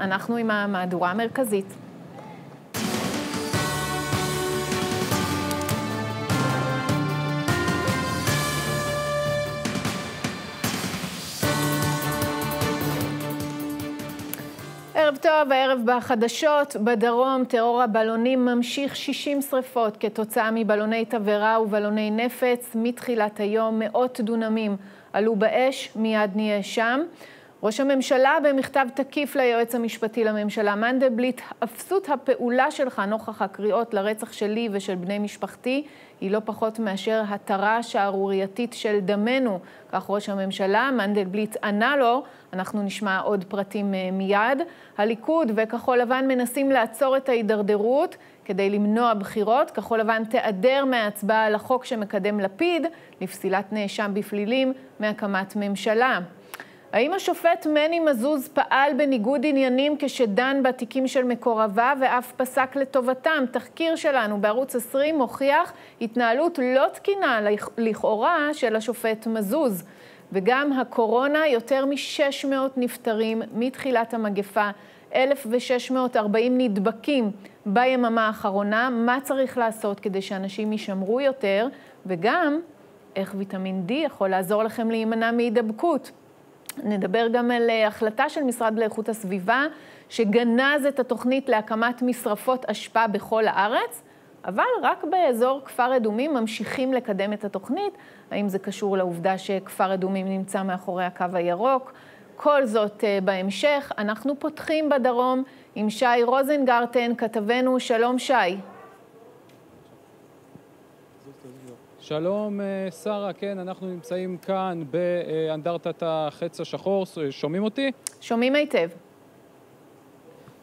אנחנו עם המהדורה המרכזית. ערב טוב, הערב בחדשות. בדרום טרור הבלונים ממשיך 60 שרפות כתוצאה מבלוני תבערה ובלוני נפץ. מתחילת היום מאות דונמים עלו באש, מיד נהיה שם. ראש הממשלה במכתב תקיף ליועץ המשפטי לממשלה מנדלבליט, אפסות הפעולה שלך נוכח הקריאות לרצח שלי ושל בני משפחתי היא לא פחות מאשר התרה שערורייתית של דמנו. כך ראש הממשלה, מנדלבליט ענה לו, אנחנו נשמע עוד פרטים אה, מיד. הליכוד וכחול לבן מנסים לעצור את ההידרדרות כדי למנוע בחירות. כחול לבן תיעדר מההצבעה על החוק שמקדם לפיד לפסילת נאשם בפלילים מהקמת ממשלה. האם השופט מני מזוז פעל בניגוד עניינים כשדן בתיקים של מקורביו ואף פסק לטובתם? תחקיר שלנו בערוץ 20 מוכיח התנהלות לא תקינה לכאורה של השופט מזוז. וגם הקורונה, יותר מ-600 נפטרים מתחילת המגפה, 1,640 נדבקים ביממה האחרונה. מה צריך לעשות כדי שאנשים יישמרו יותר? וגם, איך ויטמין D יכול לעזור לכם להימנע מהידבקות? נדבר גם על אה, החלטה של משרד לאיכות הסביבה, שגנז את התוכנית להקמת משרפות אשפה בכל הארץ, אבל רק באזור כפר אדומים ממשיכים לקדם את התוכנית. האם זה קשור לעובדה שכפר אדומים נמצא מאחורי הקו הירוק? כל זאת אה, בהמשך. אנחנו פותחים בדרום עם שי רוזנגרטן, כתבנו. שלום, שי. שלום אה, שרה, כן, אנחנו נמצאים כאן באנדרטת החץ השחור, שומעים אותי? שומעים היטב.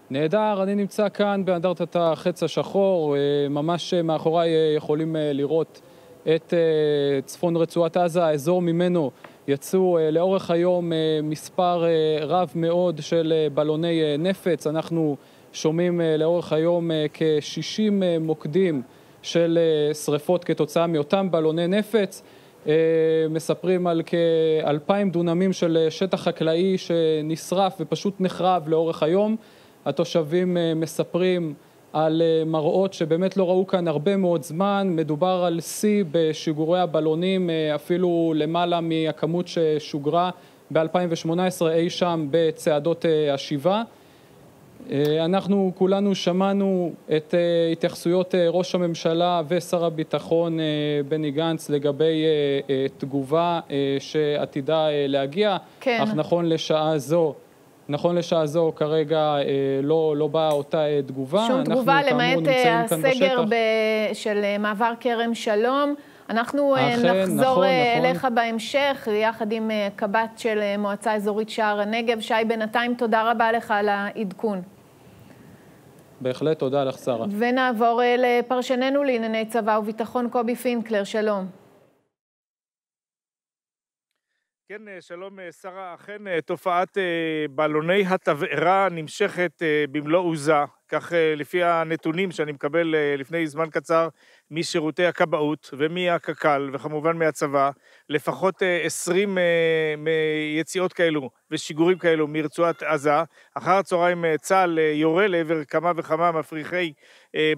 נהדר, אני נמצא כאן באנדרטת החץ השחור, אה, ממש מאחוריי אה, יכולים לראות את צפון רצועת עזה, האזור ממנו יצאו לאורך היום מספר רב מאוד של בלוני נפץ, אנחנו שומעים לאורך היום כ-60 מוקדים של אה, שריפות כתוצאה מאותם בלוני נפץ. אה, מספרים על כאלפיים דונמים של אה, שטח חקלאי שנשרף ופשוט נחרב לאורך היום. התושבים מספרים על מראות שבאמת לא ראו כאן הרבה מאוד זמן. מדובר על שיא בשיגורי הבלונים, אפילו למעלה מהכמות ששוגרה ב-2018 אי שם בצעדות השיבה. אה, אנחנו כולנו שמענו את אה, התייחסויות אה, ראש הממשלה ושר הביטחון בני גנץ לגבי תגובה שעתידה להגיע, כן. אך נכון לשעה זו נכון לשעה זו כרגע לא, לא באה אותה תגובה. שום תגובה למעט הסגר ב... של מעבר כרם שלום. אנחנו אכן, נחזור נכון, אליך נכון. בהמשך, יחד עם קב"ט של מועצה אזורית שער הנגב. שי, בינתיים תודה רבה לך על העדכון. בהחלט, תודה לך, שרה. ונעבור אה, לפרשננו לענייני צבא וביטחון, קובי פינקלר, שלום. כן, אה, שלום אה, שרה. אכן תופעת בלוני התבערה נמשכת במלוא עוזה, כך לפי הנתונים שאני מקבל לפני זמן קצר משירותי הכבאות ומהקק"ל וכמובן מהצבא, לפחות 20 יציאות כאלו ושיגורים כאלו מרצועת עזה. אחר הצהריים צה"ל יורה לעבר כמה וכמה מפריחי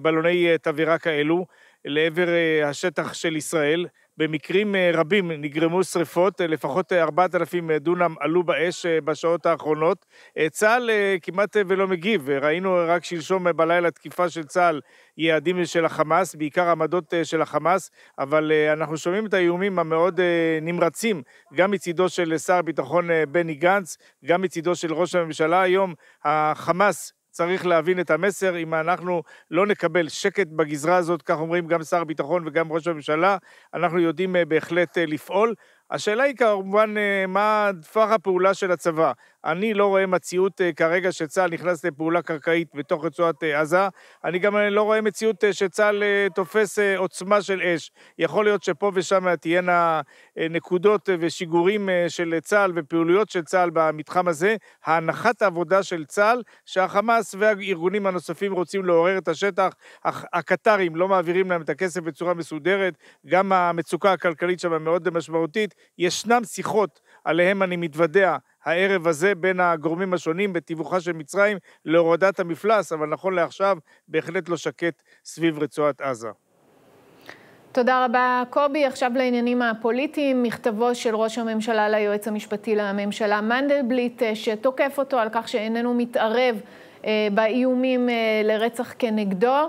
בלוני תבערה כאלו, לעבר השטח של ישראל. במקרים אה, רבים נגרמו שריפות, אה, לפחות 4,000 אה, דונם עלו באש בשעות האחרונות. צה"ל כמעט ולא מגיב, ראינו רק שלשום בלילה תקיפה של צה"ל יעדים של החמאס, בעיקר עמדות של החמאס, אבל אנחנו שומעים את האיומים המאוד נמרצים, גם מצידו של שר הביטחון בני גנץ, גם מצידו של ראש הממשלה היום. החמאס צריך להבין את המסר, אם אנחנו לא נקבל שקט בגזרה הזאת, כך אומרים גם שר הביטחון וגם ראש הממשלה, אנחנו יודעים אה, בהחלט אה, לפעול. השאלה היא כמובן אה, מה טווח הפעולה של הצבא. אני לא רואה מציאות אה, כרגע שצה"ל נכנס לפעולה קרקעית בתוך רצועת אה, עזה. אני גם לא רואה מציאות שצה"ל תופס עוצמה של אש. יכול להיות שפה ושם תהיינה נקודות ושיגורים של צה"ל ופעולויות של צה"ל במתחם הזה. ההנחת העבודה של צה"ל, שהחמאס והארגונים הנוספים רוצים לעורר את השטח. הקטרים לא מעבירים להם את הכסף בצורה מסודרת. גם המצוקה הכלכלית שם מאוד משמעותית. ישנם שיחות, עליהם אני מתוודע, הערב הזה בין הגורמים השונים בתיווכה של מצרים להורדת המפלס, אבל נכון לעכשיו בהחלט לא שקט סביב רצועת עזה. תודה רבה, קובי. עכשיו לעניינים הפוליטיים, מכתבו של ראש הממשלה ליועץ המשפטי לממשלה מנדלבליט, אה, שתוקף אותו על כך שאיננו מתערב אה, באיומים אה, לרצח כנגדו.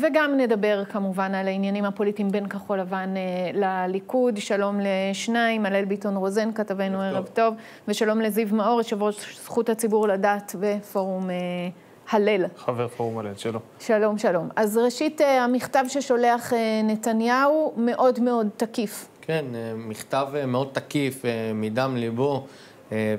וגם נדבר כמובן על העניינים הפוליטיים בין כחול לבן לליכוד. שלום לשניים, הלל ביטון רוזן, כתבנו ערב טוב, ושלום לזיו מאור, יושב ראש זכות הציבור לדעת ופורום הלל. חבר פורום הלל, שלום. שלום, שלום. אז ראשית, אה, המכתב ששולח אה, נתניהו מאוד מאוד תקיף. כן, אה, מכתב מאוד תקיף, מדם ליבו,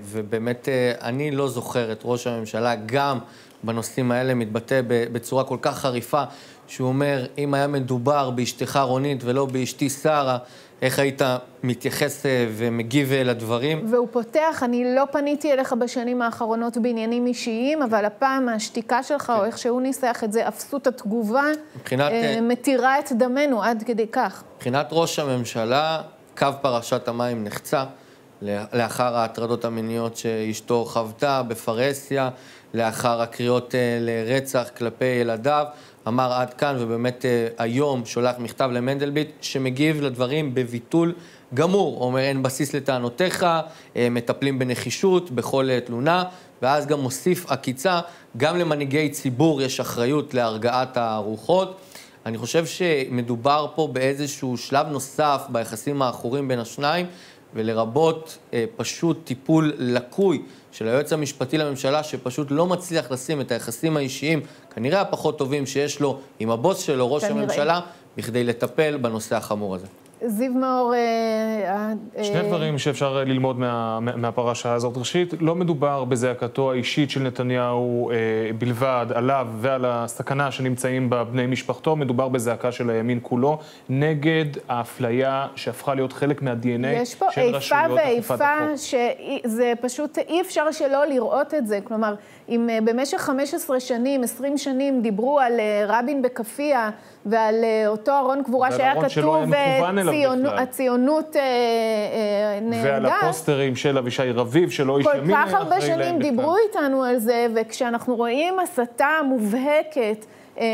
ובאמת אני לא זוכר את ראש הממשלה גם בנושאים האלה מתבטא בצורה כל כך חריפה, שהוא אומר, אם היה מדובר באשתך רונית ולא באשתי שרה, איך היית מתייחס אה, ומגיב אה, לדברים? והוא פותח, אני לא פניתי אליך בשנים האחרונות בעניינים אישיים, אבל הפעם השתיקה שלך, כן. או איך שהוא ניסח את זה, אפסות התגובה, מבחינת, אה, מתירה את דמנו עד כדי כך. מבחינת ראש הממשלה, קו פרשת המים נחצה. לאחר ההטרדות המיניות שאשתו חוותה בפרהסיה, לאחר הקריאות לרצח כלפי ילדיו. אמר עד כאן, ובאמת אה, היום שולח מכתב למנדלבליט שמגיב לדברים בביטול גמור. אומר, אין בסיס לטענותיך, אה, מטפלים בנחישות בכל אה, תלונה, ואז גם מוסיף עקיצה, גם למנהיגי ציבור יש אחריות להרגעת הרוחות. אני חושב שמדובר פה באיזשהו שלב נוסף ביחסים העכורים בין השניים, ולרבות אה, פשוט טיפול לקוי של היועץ המשפטי לממשלה, שפשוט לא מצליח לשים את היחסים האישיים, כנראה הפחות טובים שיש לו עם הבוס שלו, ראש כנראה. הממשלה, בכדי לטפל בנושא החמור הזה. זיו מאור... אה, אה, שני דברים שאפשר ללמוד מה, מהפרשה הזאת. ראשית, לא מדובר בזעקתו האישית של נתניהו אה, בלבד, עליו ועל הסכנה שנמצאים בה בני משפחתו, מדובר בזעקה של הימין כולו, נגד האפליה שהפכה להיות חלק מה-DNA של רשויות אכיפת החוק. יש פה איפה ואיפה שזה פשוט, אי אפשר שלא לראות את זה. כלומר, אם במשך 15 שנים, 20 שנים, דיברו על רבין בכאפיה ועל אותו ארון קבורה שהיה כתוב... הציונות אה, אה, נהרגה. ועל הפוסטרים של אבישי רביב, שלא איש ימין כל כך הרבה שנים דיברו איתנו על זה, וכשאנחנו רואים הסתה מובהקת, אה,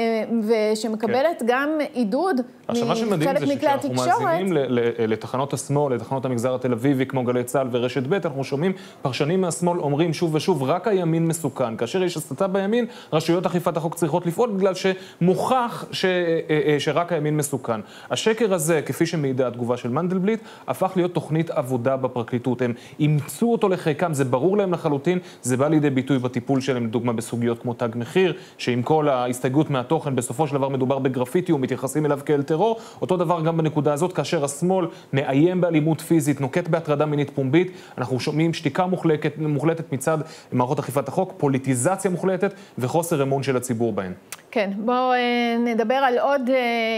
ושמקבלת כן. גם עידוד עכשיו, מה שמדהים זה שכשאנחנו מאזינים לתחנות השמאל, לתחנות המגזר התל אביבי, כמו גלי צה"ל ורשת ב', אנחנו שומעים פרשנים מהשמאל אומרים שוב ושוב, רק הימין מסוכן. כאשר יש הסתה בימין, רשויות אכיפת החוק צריכות לפעול, בגלל שמוכח ש, אה, אה, שרק הימין מסוכן. השקר הזה, כפי שמעידה התגובה של מנדלבליט, הפך להיות תוכנית עבודה בפרקליטות. הם אימצו אותו לחיקם, זה ברור להם לחלוטין, זה בא לידי ביטוי בטיפול שלהם, לדוגמה בסוגיות כמו תג מחיר, שעם כל ההסתייגות מהתוכן, בסופו של דבר מדובר בגרפיטי ומתייחסים אליו כאל טרור. אותו דבר גם בנקודה הזאת, כאשר השמאל מאיים באלימות פיזית, נוקט בהטרדה מינית פומבית, אנחנו שומעים שתיקה מוחלטת, מוחלטת מצד מערכות אכיפת החוק, פוליטיזציה מוחלטת וחוסר אמון של הציבור בהן. כן, בואו אה, נדבר על עוד אה,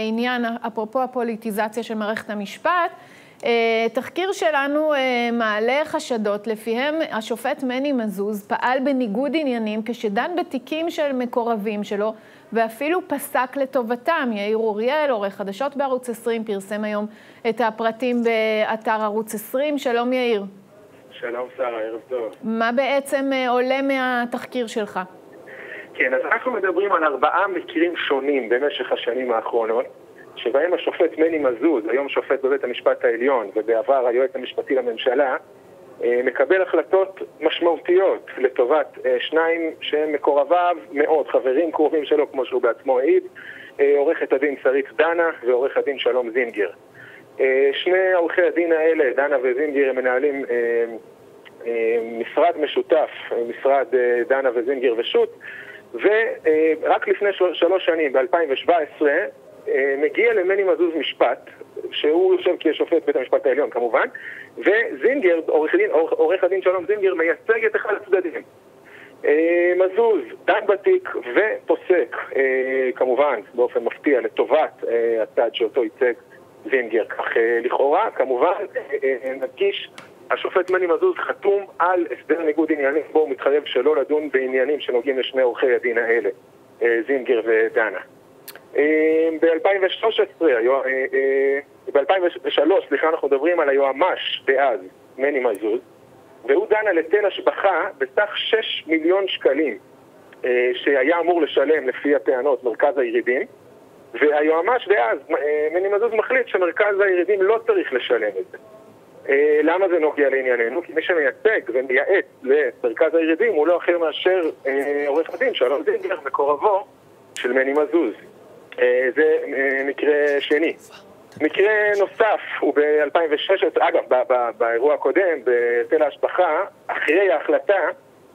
עניין, אפרופו הפוליטיזציה של מערכת המשפט. אה, תחקיר שלנו מעלה חשדות לפיהם השופט מני מזוז פעל בניגוד עניינים כשדן בתיקים של מקורבים שלו ואפילו פסק לטובתם. יאיר אוריאל, עורך חדשות בערוץ 20, פרסם היום את הפרטים באתר ערוץ 20. שלום יאיר. שלום שרה, ערב טוב. מה בעצם אה, עולה מהתחקיר שלך? כן, אז אנחנו מדברים על ארבעה מקרים שונים במשך השנים האחרונות, שבהם השופט מני מזוז, היום שופט בבית המשפט העליון ובעבר היועץ המשפטי לממשלה, מקבל החלטות משמעותיות לטובת אה, שניים שהם מקורביו מאוד, חברים קרובים שלו, כמו שהוא בעצמו העיד, אה, עורכת הדין שרית דנה ועורך הדין שלום זינגר. שני עורכי הדין האלה, דנה וזינגר, הם מנהלים משרד משותף, משרד דנה וזינגר ושות', ורק לפני שלוש שנים, ב-2017, מגיע למני מזוז משפט, שהוא יושב כשופט בית המשפט העליון כמובן, וזינגר, עורך הדין, עורך הדין שלום זינגר, מייצג את אחד הצדדים. אה, מזוז, דן בתיק ופוסק, אה, כמובן, באופן מפתיע, לטובת אה, הצד שאותו ייצג זינגר. כך לכאורה, כמובן, נדגיש, השופט מני מזוז חתום על הסדר ניגוד עניינים, בו הוא מתחייב שלא לדון בעניינים שנוגעים לשני עורכי הדין האלה, זינגר ודנה. ב-2013, ב-2003, סליחה, אנחנו מדברים על היועמ"ש דאז, מני מזוז, והוא דן על היטל השבחה בסך 6 מיליון שקלים, אה, שהיה אמור לשלם לפי הטענות מרכז הירידים, והיועמ"ש דאז, אה, מני מזוז, מחליט שמרכז הירידים לא צריך לשלם את זה. אה, למה זה נוגע לענייננו? כי מי שמייצג ומייעץ למרכז הירידים הוא לא אחר מאשר עורך הדין שלום זינגר, מקורבו של מני מזוז. זה מקרה שני. מקרה נוסף הוא ב-2016, אגב, באירוע הקודם, בהיטל ההשבחה, אחרי ההחלטה,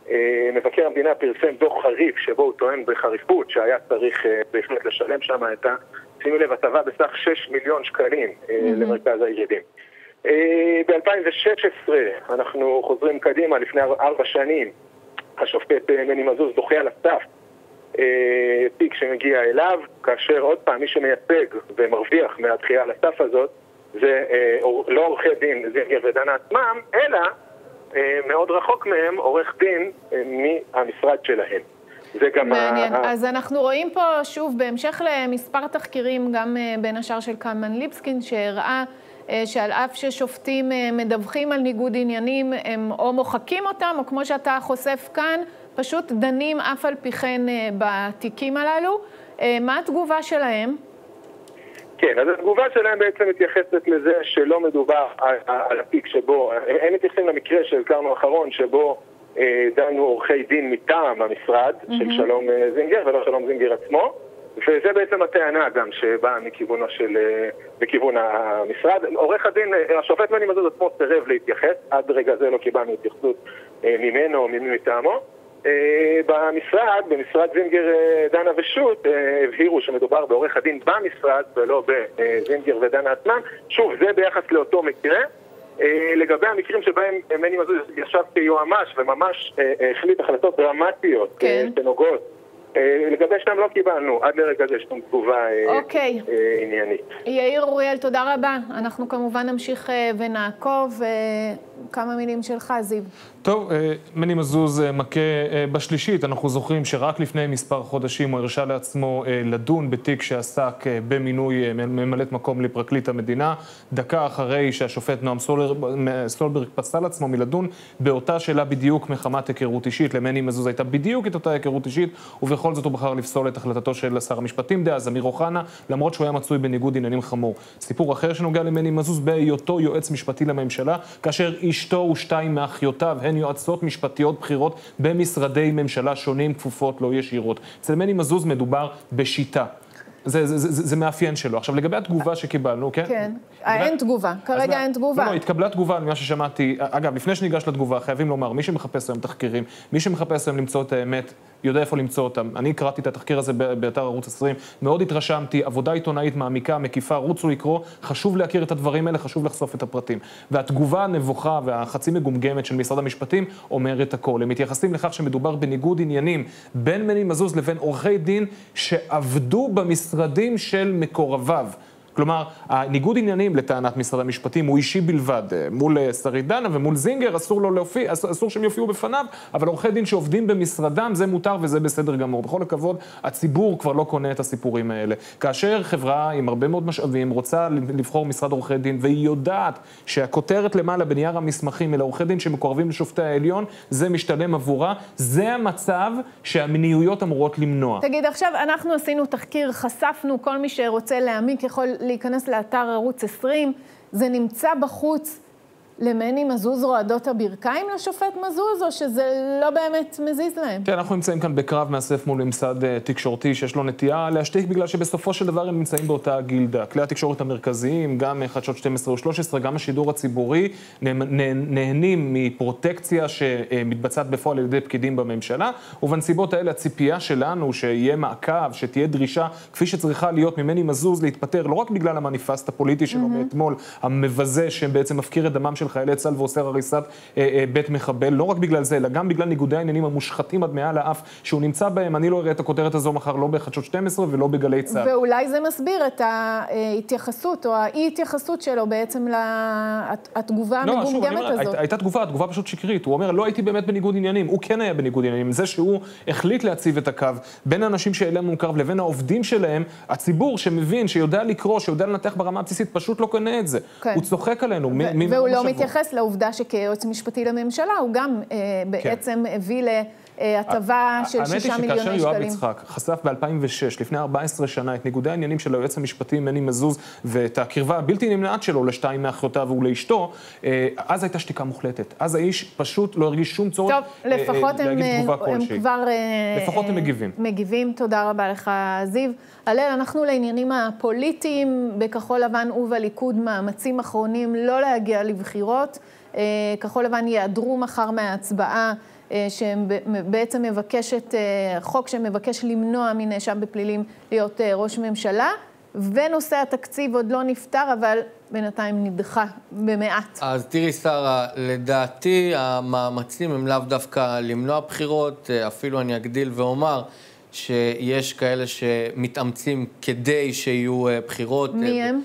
אה, מבקר המדינה פרסם דוח חריף שבו הוא טוען בחריפות שהיה צריך אה, בהחלט לשלם שם את ה... שימו לב, הטבה בסך 6 מיליון שקלים mm-hmm. למרכז הירידים. ב-2016 אנחנו חוזרים קדימה, לפני ארבע שנים, השופט מני מזוז דוחה על הסף אה, תיק שמגיע אליו, כאשר עוד פעם מי שמייצג ומרוויח מהדחייה על הסף הזאת זה אה, לא עורכי דין זינגר ודנה עצמם, אלא אה, מאוד רחוק מהם עורך דין מהמשרד שלהם. זה גם מעניין. ה... אז אנחנו רואים פה, שוב, בהמשך למספר תחקירים, גם בין השאר של קלמן ליבסקין, שהראה שעל אף ששופטים מדווחים על ניגוד עניינים, הם או מוחקים אותם, או כמו שאתה חושף כאן, פשוט דנים אף על פי כן אה, בתיקים הללו. אה, מה התגובה שלהם? כן, אז התגובה שלהם בעצם מתייחסת לזה שלא מדובר על, על התיק שבו, הם מתייחסים למקרה שהזכרנו האחרון, שבו אה, דנו עורכי דין מטעם המשרד mm-hmm. של שלום אה, זינגר ולא שלום זינגר עצמו, וזה בעצם הטענה גם שבאה מכיוונו של, מכיוון המשרד. עורך הדין, השופט מני מזוז עצמו סירב להתייחס, עד רגע זה לא קיבלנו התייחסות ממנו או ממי מטעמו. אה, במשרד, במשרד זינגר, אה, דנה ושות', אה, הבהירו שמדובר בעורך הדין במשרד ולא בזינגר ודנה עצמם. שוב, זה ביחס לאותו מקרה. לגבי המקרים שבהם מני מזוז ישב כיועמ"ש וממש החליט החלטות דרמטיות כן. שנוגעות לגבי שניים לא קיבלנו, עד לרגע זה שום תגובה אוקיי. עניינית. יאיר אוריאל, תודה רבה. אנחנו כמובן נמשיך ונעקוב. כמה מילים שלך, זיו. טוב, אה, מני מזוז אה, מכה אה, בשלישית. אנחנו זוכרים שרק לפני מספר חודשים הוא הרשה לעצמו לדון בתיק שעסק במינוי ממלאת מקום לפרקליט המדינה. דקה אחרי שהשופט נועם סולברג פסל עצמו מלדון באותה שאלה בדיוק מחמת היכרות אישית. למני מזוז הייתה בדיוק את אותה היכרות אישית, ובכל זאת הוא בחר לפסול את החלטתו של שר המשפטים דאז, אמיר אוחנה, למרות שהוא היה מצוי בניגוד עניינים חמור. סיפור אחר שנוגע למני מזוז בהיותו יועץ משפטי לממשלה, כאשר אשתו ושתיים מאחיותיו הן יועצות משפטיות בכירות במשרדי ממשלה שונים, כפופות לא ישירות. אצל מני מזוז מדובר בשיטה. זה, זה, זה, זה מאפיין שלו. עכשיו, לגבי התגובה שקיבלנו, כן? כן, לגבי... אין תגובה, כרגע אין תגובה. לא, לא, התקבלה תגובה ממה ששמעתי. אגב, לפני שניגש לתגובה, חייבים לומר, מי שמחפש היום תחקירים, מי שמחפש היום למצוא את האמת, יודע איפה למצוא אותם. אני קראתי את התחקיר הזה באתר ערוץ 20, מאוד התרשמתי, עבודה עיתונאית מעמיקה, מקיפה, רוצו לקרוא, חשוב להכיר את הדברים האלה, חשוב לחשוף את הפרטים. והתגובה הנבוכה והחצי מגומגמת של משרד המשפטים אומרת הכל. הם מתייחסים לכך שמדובר בניגוד עניינים בין מני מזוז לבין עורכי דין שעבדו במשרדים של מקורביו. כלומר, הניגוד עניינים לטענת משרד המשפטים הוא אישי בלבד. מול אה, שרית דנה ומול זינגר אסור לו להופיע, אסור שהם יופיעו בפניו, אבל עורכי דין שעובדים במשרדם זה מותר וזה בסדר גמור. בכל הכבוד, הציבור כבר לא קונה את הסיפורים האלה. כאשר חברה עם הרבה מאוד משאבים רוצה לבחור משרד עורכי דין והיא יודעת שהכותרת למעלה בנייר המסמכים אלה עורכי דין שמקורבים לשופטי העליון, זה משתלם עבורה, זה המצב שהמניעויות אמורות למנוע. תגיד, עכשיו אנחנו עשינו תחקיר, חשפנו, כל מי שרוצה להעמיק יכול להיכנס לאתר ערוץ 20, זה נמצא בחוץ. למני מזוז רועדות הברכיים לשופט מזוז, או שזה לא באמת מזיז להם? כן, אנחנו נמצאים כאן בקרב מאסף מול ממסד אה, תקשורתי שיש לו נטייה להשתיק בגלל שבסופו של דבר הם נמצאים באותה גילדה. כלי התקשורת המרכזיים, גם חדשות 12 ו-13, גם השידור הציבורי, נהנים מפרוטקציה שמתבצעת בפועל על ידי פקידים בממשלה, ובנסיבות האלה הציפייה שלנו שיהיה מעקב, שתהיה דרישה, כפי שצריכה להיות ממני מזוז להתפטר, לא רק בגלל המניפסט הפוליטי שלו mm-hmm. מאתמול, המבזה שבעצם מפקיר את דמם של חיילי צה"ל ואוסר הריסת אה, אה, בית מחבל, לא רק בגלל זה, אלא גם בגלל ניגודי העניינים המושחתים עד מעל האף שהוא נמצא בהם. אני לא אראה את הכותרת הזו מחר לא בחדשות 12 ולא בגלי צה"ל. ואולי זה מסביר את ההתייחסות או האי-התייחסות שלו בעצם לתגובה לא, המגומגמת הזאת. היית, הייתה תגובה, התגובה פשוט שקרית. הוא אומר, לא הייתי באמת בניגוד עניינים. הוא כן היה בניגוד עניינים. זה שהוא החליט להציב את הקו בין האנשים שאליהם הוא מקרב לבין העובדים שלהם, הציבור שמבין, שיודע לקרוא, שיודע לנתח ברמה הבסיסית, פשוט לא קונה את זה. כן. הוא צוחק עלינו. והוא לא להתייחס לעובדה שכיועץ משפטי לממשלה הוא גם כן. בעצם הביא ל... הטבה של שישה מיליוני שקלים. האמת היא שכאשר יואב יצחק חשף ב-2006, לפני 14 שנה, את ניגודי העניינים של היועץ המשפטי מני מזוז ואת הקרבה הבלתי נמנעת שלו לשתיים מאחיותיו ולאשתו, אה, אז הייתה שתיקה מוחלטת. אז האיש פשוט לא הרגיש שום צורך טוב, אה, לפחות הם, הם. כבר... לפחות הם מגיבים. מגיבים, תודה רבה לך, זיו. הלל, אנחנו לעניינים הפוליטיים, בכחול לבן ובליכוד מאמצים אחרונים לא להגיע לבחירות. כחול לבן ייעדרו מחר מההצבעה. אה, שבעצם מבקשת, אה, חוק שמבקש למנוע מנאשם בפלילים להיות אה, ראש ממשלה, ונושא התקציב עוד לא נפתר, אבל בינתיים נדחה במעט. אז תראי, שרה, לדעתי המאמצים הם לאו דווקא למנוע בחירות, אפילו אני אגדיל ואומר שיש כאלה שמתאמצים כדי שיהיו בחירות. מי הם?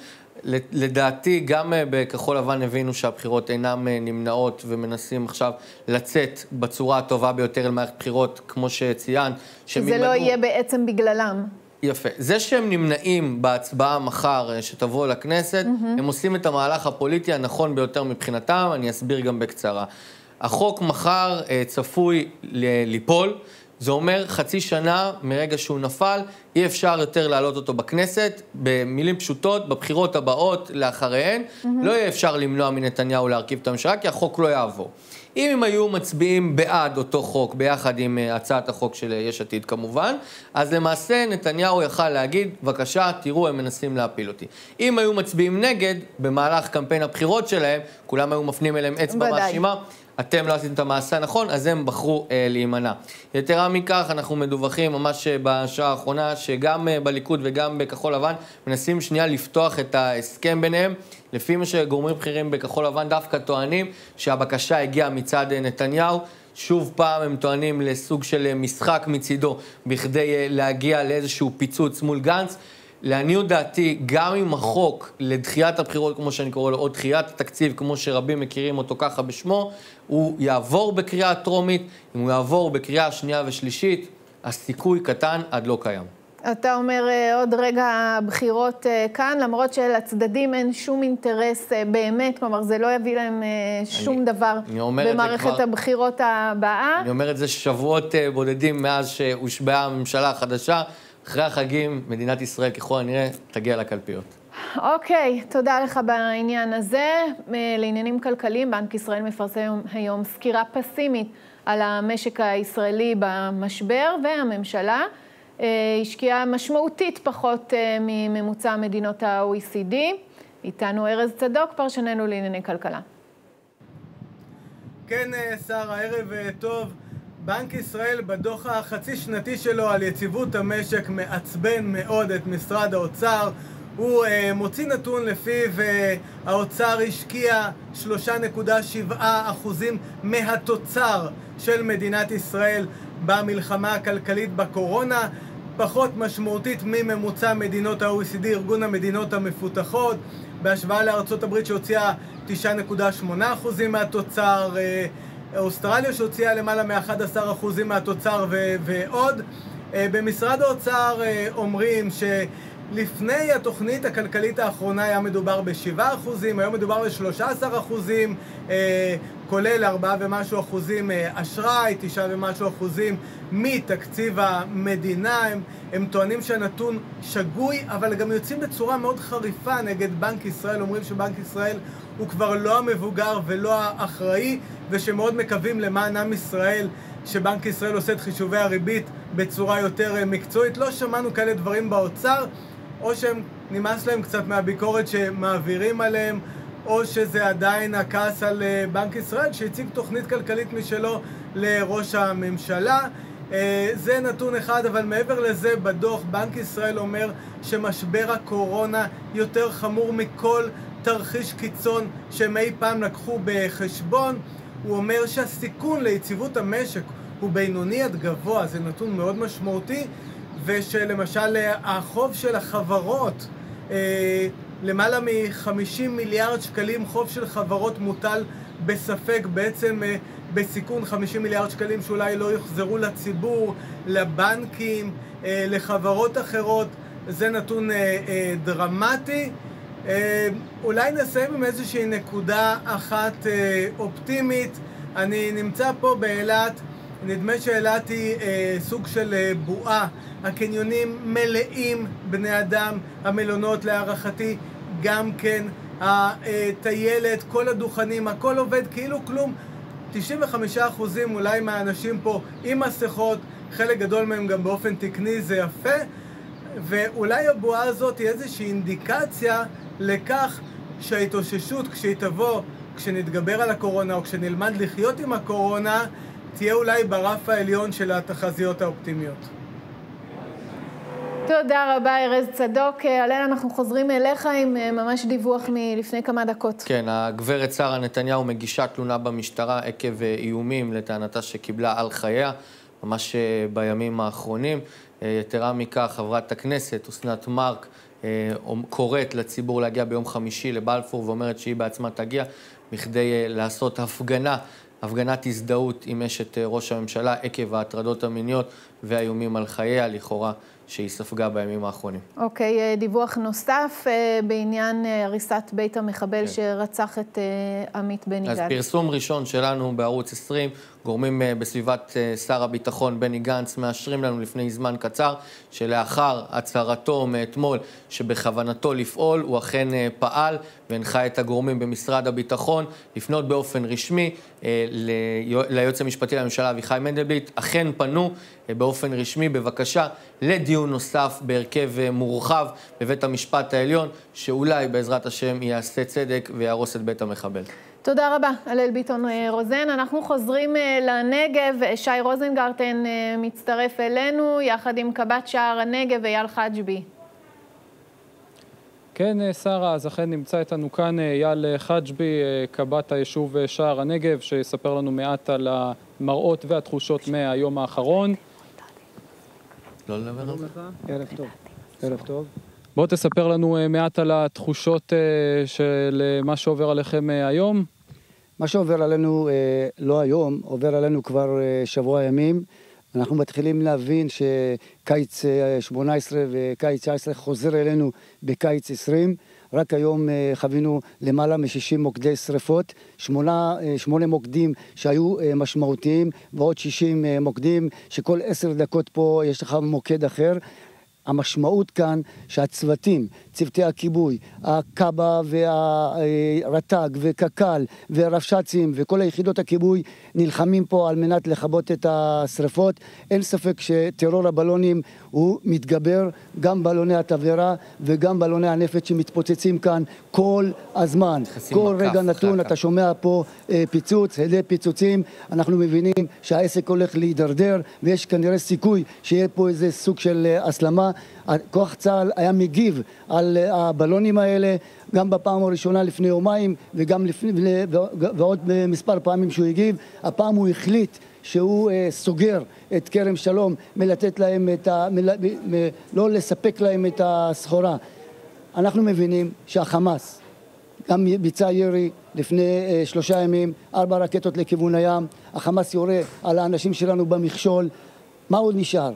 לדעתי, גם אה, בכחול לבן הבינו שהבחירות אינן אה, נמנעות ומנסים עכשיו לצאת בצורה הטובה ביותר אל מערכת בחירות, כמו שציינת. שזה לא יהיה בעצם בגללם. יפה. זה שהם נמנעים בהצבעה מחר אה, שתבוא לכנסת, mm-hmm. הם עושים את המהלך הפוליטי הנכון ביותר מבחינתם, אני אסביר גם בקצרה. החוק מחר צפוי ליפול. זה אומר חצי שנה מרגע שהוא נפל, אי אפשר יותר להעלות אותו בכנסת. במילים פשוטות, בבחירות הבאות לאחריהן, mm-hmm. לא יהיה אפשר למנוע מנתניהו להרכיב את הממשלה, כי החוק לא יעבור. אם הם היו מצביעים בעד אותו חוק, ביחד עם uh, הצעת החוק של יש עתיד כמובן, אז למעשה נתניהו יכל להגיד, בבקשה, תראו, הם מנסים להפיל אותי. אם היו מצביעים נגד, במהלך קמפיין הבחירות שלהם, כולם היו מפנים אליהם אצבע מאשימה. אתם לא עשיתם את המעשה הנכון, אז הם בחרו אה, להימנע. יתרה מכך, אנחנו מדווחים ממש אה, בשעה האחרונה, שגם אה, בליכוד וגם בכחול לבן מנסים שנייה לפתוח את ההסכם ביניהם. לפי מה שגורמים בכירים בכחול לבן דווקא טוענים שהבקשה הגיעה מצד אה, נתניהו. שוב פעם הם טוענים לסוג של אה, משחק מצידו בכדי להגיע לאיזשהו פיצוץ מול גנץ. לעניות דעתי, גם אם החוק לדחיית הבחירות, כמו שאני קורא לו, או דחיית התקציב, כמו שרבים מכירים אותו ככה בשמו, הוא יעבור בקריאה טרומית, אם הוא יעבור בקריאה שנייה ושלישית, הסיכוי קטן עד לא קיים. אתה אומר אה, עוד רגע בחירות אה, כאן, למרות שלצדדים אין שום אינטרס אה, באמת, כלומר זה לא יביא להם שום אני, דבר אני במערכת כבר, הבחירות הבאה. אני אומר את זה שבועות בודדים מאז שהושבעה הממשלה החדשה. אחרי החגים, מדינת ישראל ככל הנראה תגיע לקלפיות. אוקיי, okay, תודה לך בעניין הזה. לעניינים כלכליים, בנק ישראל מפרסם היום סקירה פסימית על המשק הישראלי במשבר, והממשלה אה, השקיעה משמעותית פחות אה, מממוצע מדינות ה-OECD. איתנו ארז צדוק, פרשננו לענייני כלכלה. כן, אה, שרה, ערב טוב. בנק ישראל בדוח החצי שנתי שלו על יציבות המשק מעצבן מאוד את משרד האוצר. הוא uh, מוציא נתון לפיו uh, האוצר השקיע 3.7% מהתוצר של מדינת ישראל במלחמה הכלכלית בקורונה, פחות משמעותית מממוצע מדינות ה-OECD, ארגון המדינות המפותחות, בהשוואה לארצות הברית שהוציאה 9.8% מהתוצר, uh, אוסטרליה שהוציאה למעלה מ-11% מהתוצר ו- ועוד. אה, במשרד האוצר אה, אומרים שלפני התוכנית הכלכלית האחרונה היה מדובר ב-7%, היום מדובר ב-13%, אה, כולל 4 ומשהו אחוזים אשראי, 9 ומשהו אחוזים מתקציב המדינה. הם, הם טוענים שהנתון שגוי, אבל גם יוצאים בצורה מאוד חריפה נגד בנק ישראל, אומרים שבנק ישראל הוא כבר לא המבוגר ולא האחראי, ושמאוד מקווים למען עם ישראל שבנק ישראל עושה את חישובי הריבית בצורה יותר אה, מקצועית. לא שמענו כאלה דברים באוצר, או שהם נמאס להם קצת מהביקורת שמעבירים עליהם, או שזה עדיין הכעס על אה, בנק ישראל שהציג תוכנית כלכלית משלו לראש הממשלה. אה, זה נתון אחד, אבל מעבר לזה, בדוח בנק ישראל אומר שמשבר הקורונה יותר חמור מכל תרחיש קיצון שהם אי פעם לקחו בחשבון. הוא אומר שהסיכון ליציבות המשק הוא בינוני עד גבוה, זה נתון מאוד משמעותי, ושלמשל החוב של החברות, אה, למעלה מ-50 מיליארד שקלים חוב של חברות מוטל בספק, בעצם אה, בסיכון 50 מיליארד שקלים שאולי לא יוחזרו לציבור, לבנקים, אה, לחברות אחרות, זה נתון דרמטי. אולי נסיים עם איזושהי נקודה אחת אופטימית. אני נמצא פה באילת, נדמה שאילת היא סוג של בועה. הקניונים מלאים בני אדם, המלונות להערכתי גם כן, הטיילת, כל הדוכנים, הכל עובד כאילו כלום. 95% אולי מהאנשים פה עם מסכות, חלק גדול מהם גם באופן תקני, זה יפה. ואולי הבועה הזאת היא איזושהי אינדיקציה לכך שההתאוששות, כשהיא תבוא, כשנתגבר על הקורונה או כשנלמד לחיות עם הקורונה, תהיה אולי ברף העליון של התחזיות האופטימיות. תודה רבה, ארז צדוק. הלל, אנחנו חוזרים אליך עם אה, ממש דיווח מלפני כמה דקות. כן, הגברת שרה נתניהו מגישה תלונה במשטרה עקב אה, איומים לטענתה שקיבלה על חייה, ממש אה, בימים האחרונים. יתרה מכך, חברת הכנסת אסנת מארק קוראת לציבור להגיע ביום חמישי לבלפור ואומרת שהיא בעצמה תגיע בכדי לעשות הפגנה הפגנת הזדהות עם אשת ראש הממשלה עקב ההטרדות המיניות והאיומים על חייה, לכאורה שהיא ספגה בימים האחרונים. אוקיי, okay, דיווח נוסף אה, בעניין אה, הריסת בית המחבל okay. כן. שרצח את אה, עמית בני גל. אז פרסום ראשון שלנו בערוץ 20, גורמים בסביבת שר הביטחון בני גנץ מאשרים לנו לפני זמן קצר, שלאחר הצהרתו מאתמול שבכוונתו לפעול, הוא אכן פעל והנחה את הגורמים במשרד הביטחון לפנות באופן רשמי ליועץ המשפטי לממשלה אביחי מנדלבליט, אכן פנו באופן רשמי בבקשה לדיון נוסף בהרכב אה, מורחב בבית המשפט העליון, שאולי בעזרת השם יעשה צדק ויהרוס את בית המחבל. תודה רבה, הלל ביטון אה, רוזן. אנחנו חוזרים אה, לנגב. שי רוזנגרטן מצטרף אלינו, יחד עם קב"ט שער הנגב, אייל חג'בי. כן, שרה, אז אכן נמצא איתנו כאן אייל חג'בי, קב"ט היישוב שער הנגב, שיספר לנו מעט על המראות והתחושות מהיום האחרון. לא לדבר על זה? ערב טוב. ערב טוב. בוא תספר לנו אה, מעט על התחושות אה, של אה, מה שעובר עליכם היום. מה שעובר עלינו לא היום, עובר עלינו כבר שבוע ימים. אנחנו מתחילים להבין שקיץ 18 וקיץ 19 חוזר אלינו בקיץ 20. רק היום אה, חווינו למעלה מ-60 מוקדי שריפות, שמונה, אה, שמונה מוקדים שהיו אה, משמעותיים ועוד 60 מוקדים שכל עשר דקות פה יש לך מוקד אחר. המשמעות כאן שהצוותים, צוותי הכיבוי, הקב"א והרט"ג וקק"ל והרבש"צים וכל היחידות הכיבוי נלחמים פה על מנת לכבות את השרפות. אין ספק שטרור הבלונים הוא מתגבר, גם בלוני התבערה וגם בלוני הנפץ שמתפוצצים כאן כל הזמן. כל רגע נתון אתה שומע פה אה, פיצוץ, הדי פיצוצים, אנחנו מבינים שהעסק הולך להידרדר ויש כנראה סיכוי שיהיה פה איזה סוג של אה, הסלמה. כוח צה"ל היה מגיב על אה, הבלונים האלה גם בפעם הראשונה לפני יומיים וגם לפני, ועוד מספר פעמים שהוא הגיב. הפעם הוא החליט שהוא uh, סוגר את כרם שלום מלתת להם את ה... מ, מ, לא לספק להם את הסחורה. אנחנו מבינים שהחמאס גם ביצע ירי לפני uh, שלושה ימים, ארבע רקטות לכיוון הים, החמאס יורה על האנשים שלנו במכשול, מה עוד נשאר?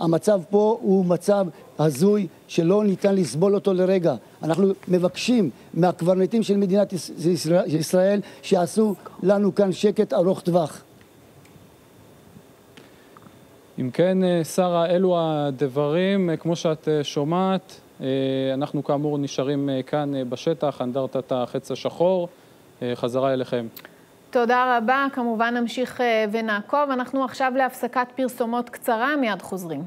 המצב פה הוא מצב הזוי שלא ניתן לסבול אותו לרגע. אנחנו מבקשים מהקברניטים של מדינת ישראל שיעשו לנו כאן שקט ארוך טווח. אם כן, אה, שרה, אלו הדברים, אה, כמו שאת אה, שומעת, אנחנו כאמור נשארים כאן בשטח, אנדרטת החץ השחור, חזרה אליכם. תודה רבה, כמובן נמשיך ונעקוב. אנחנו עכשיו להפסקת פרסומות קצרה, מיד חוזרים.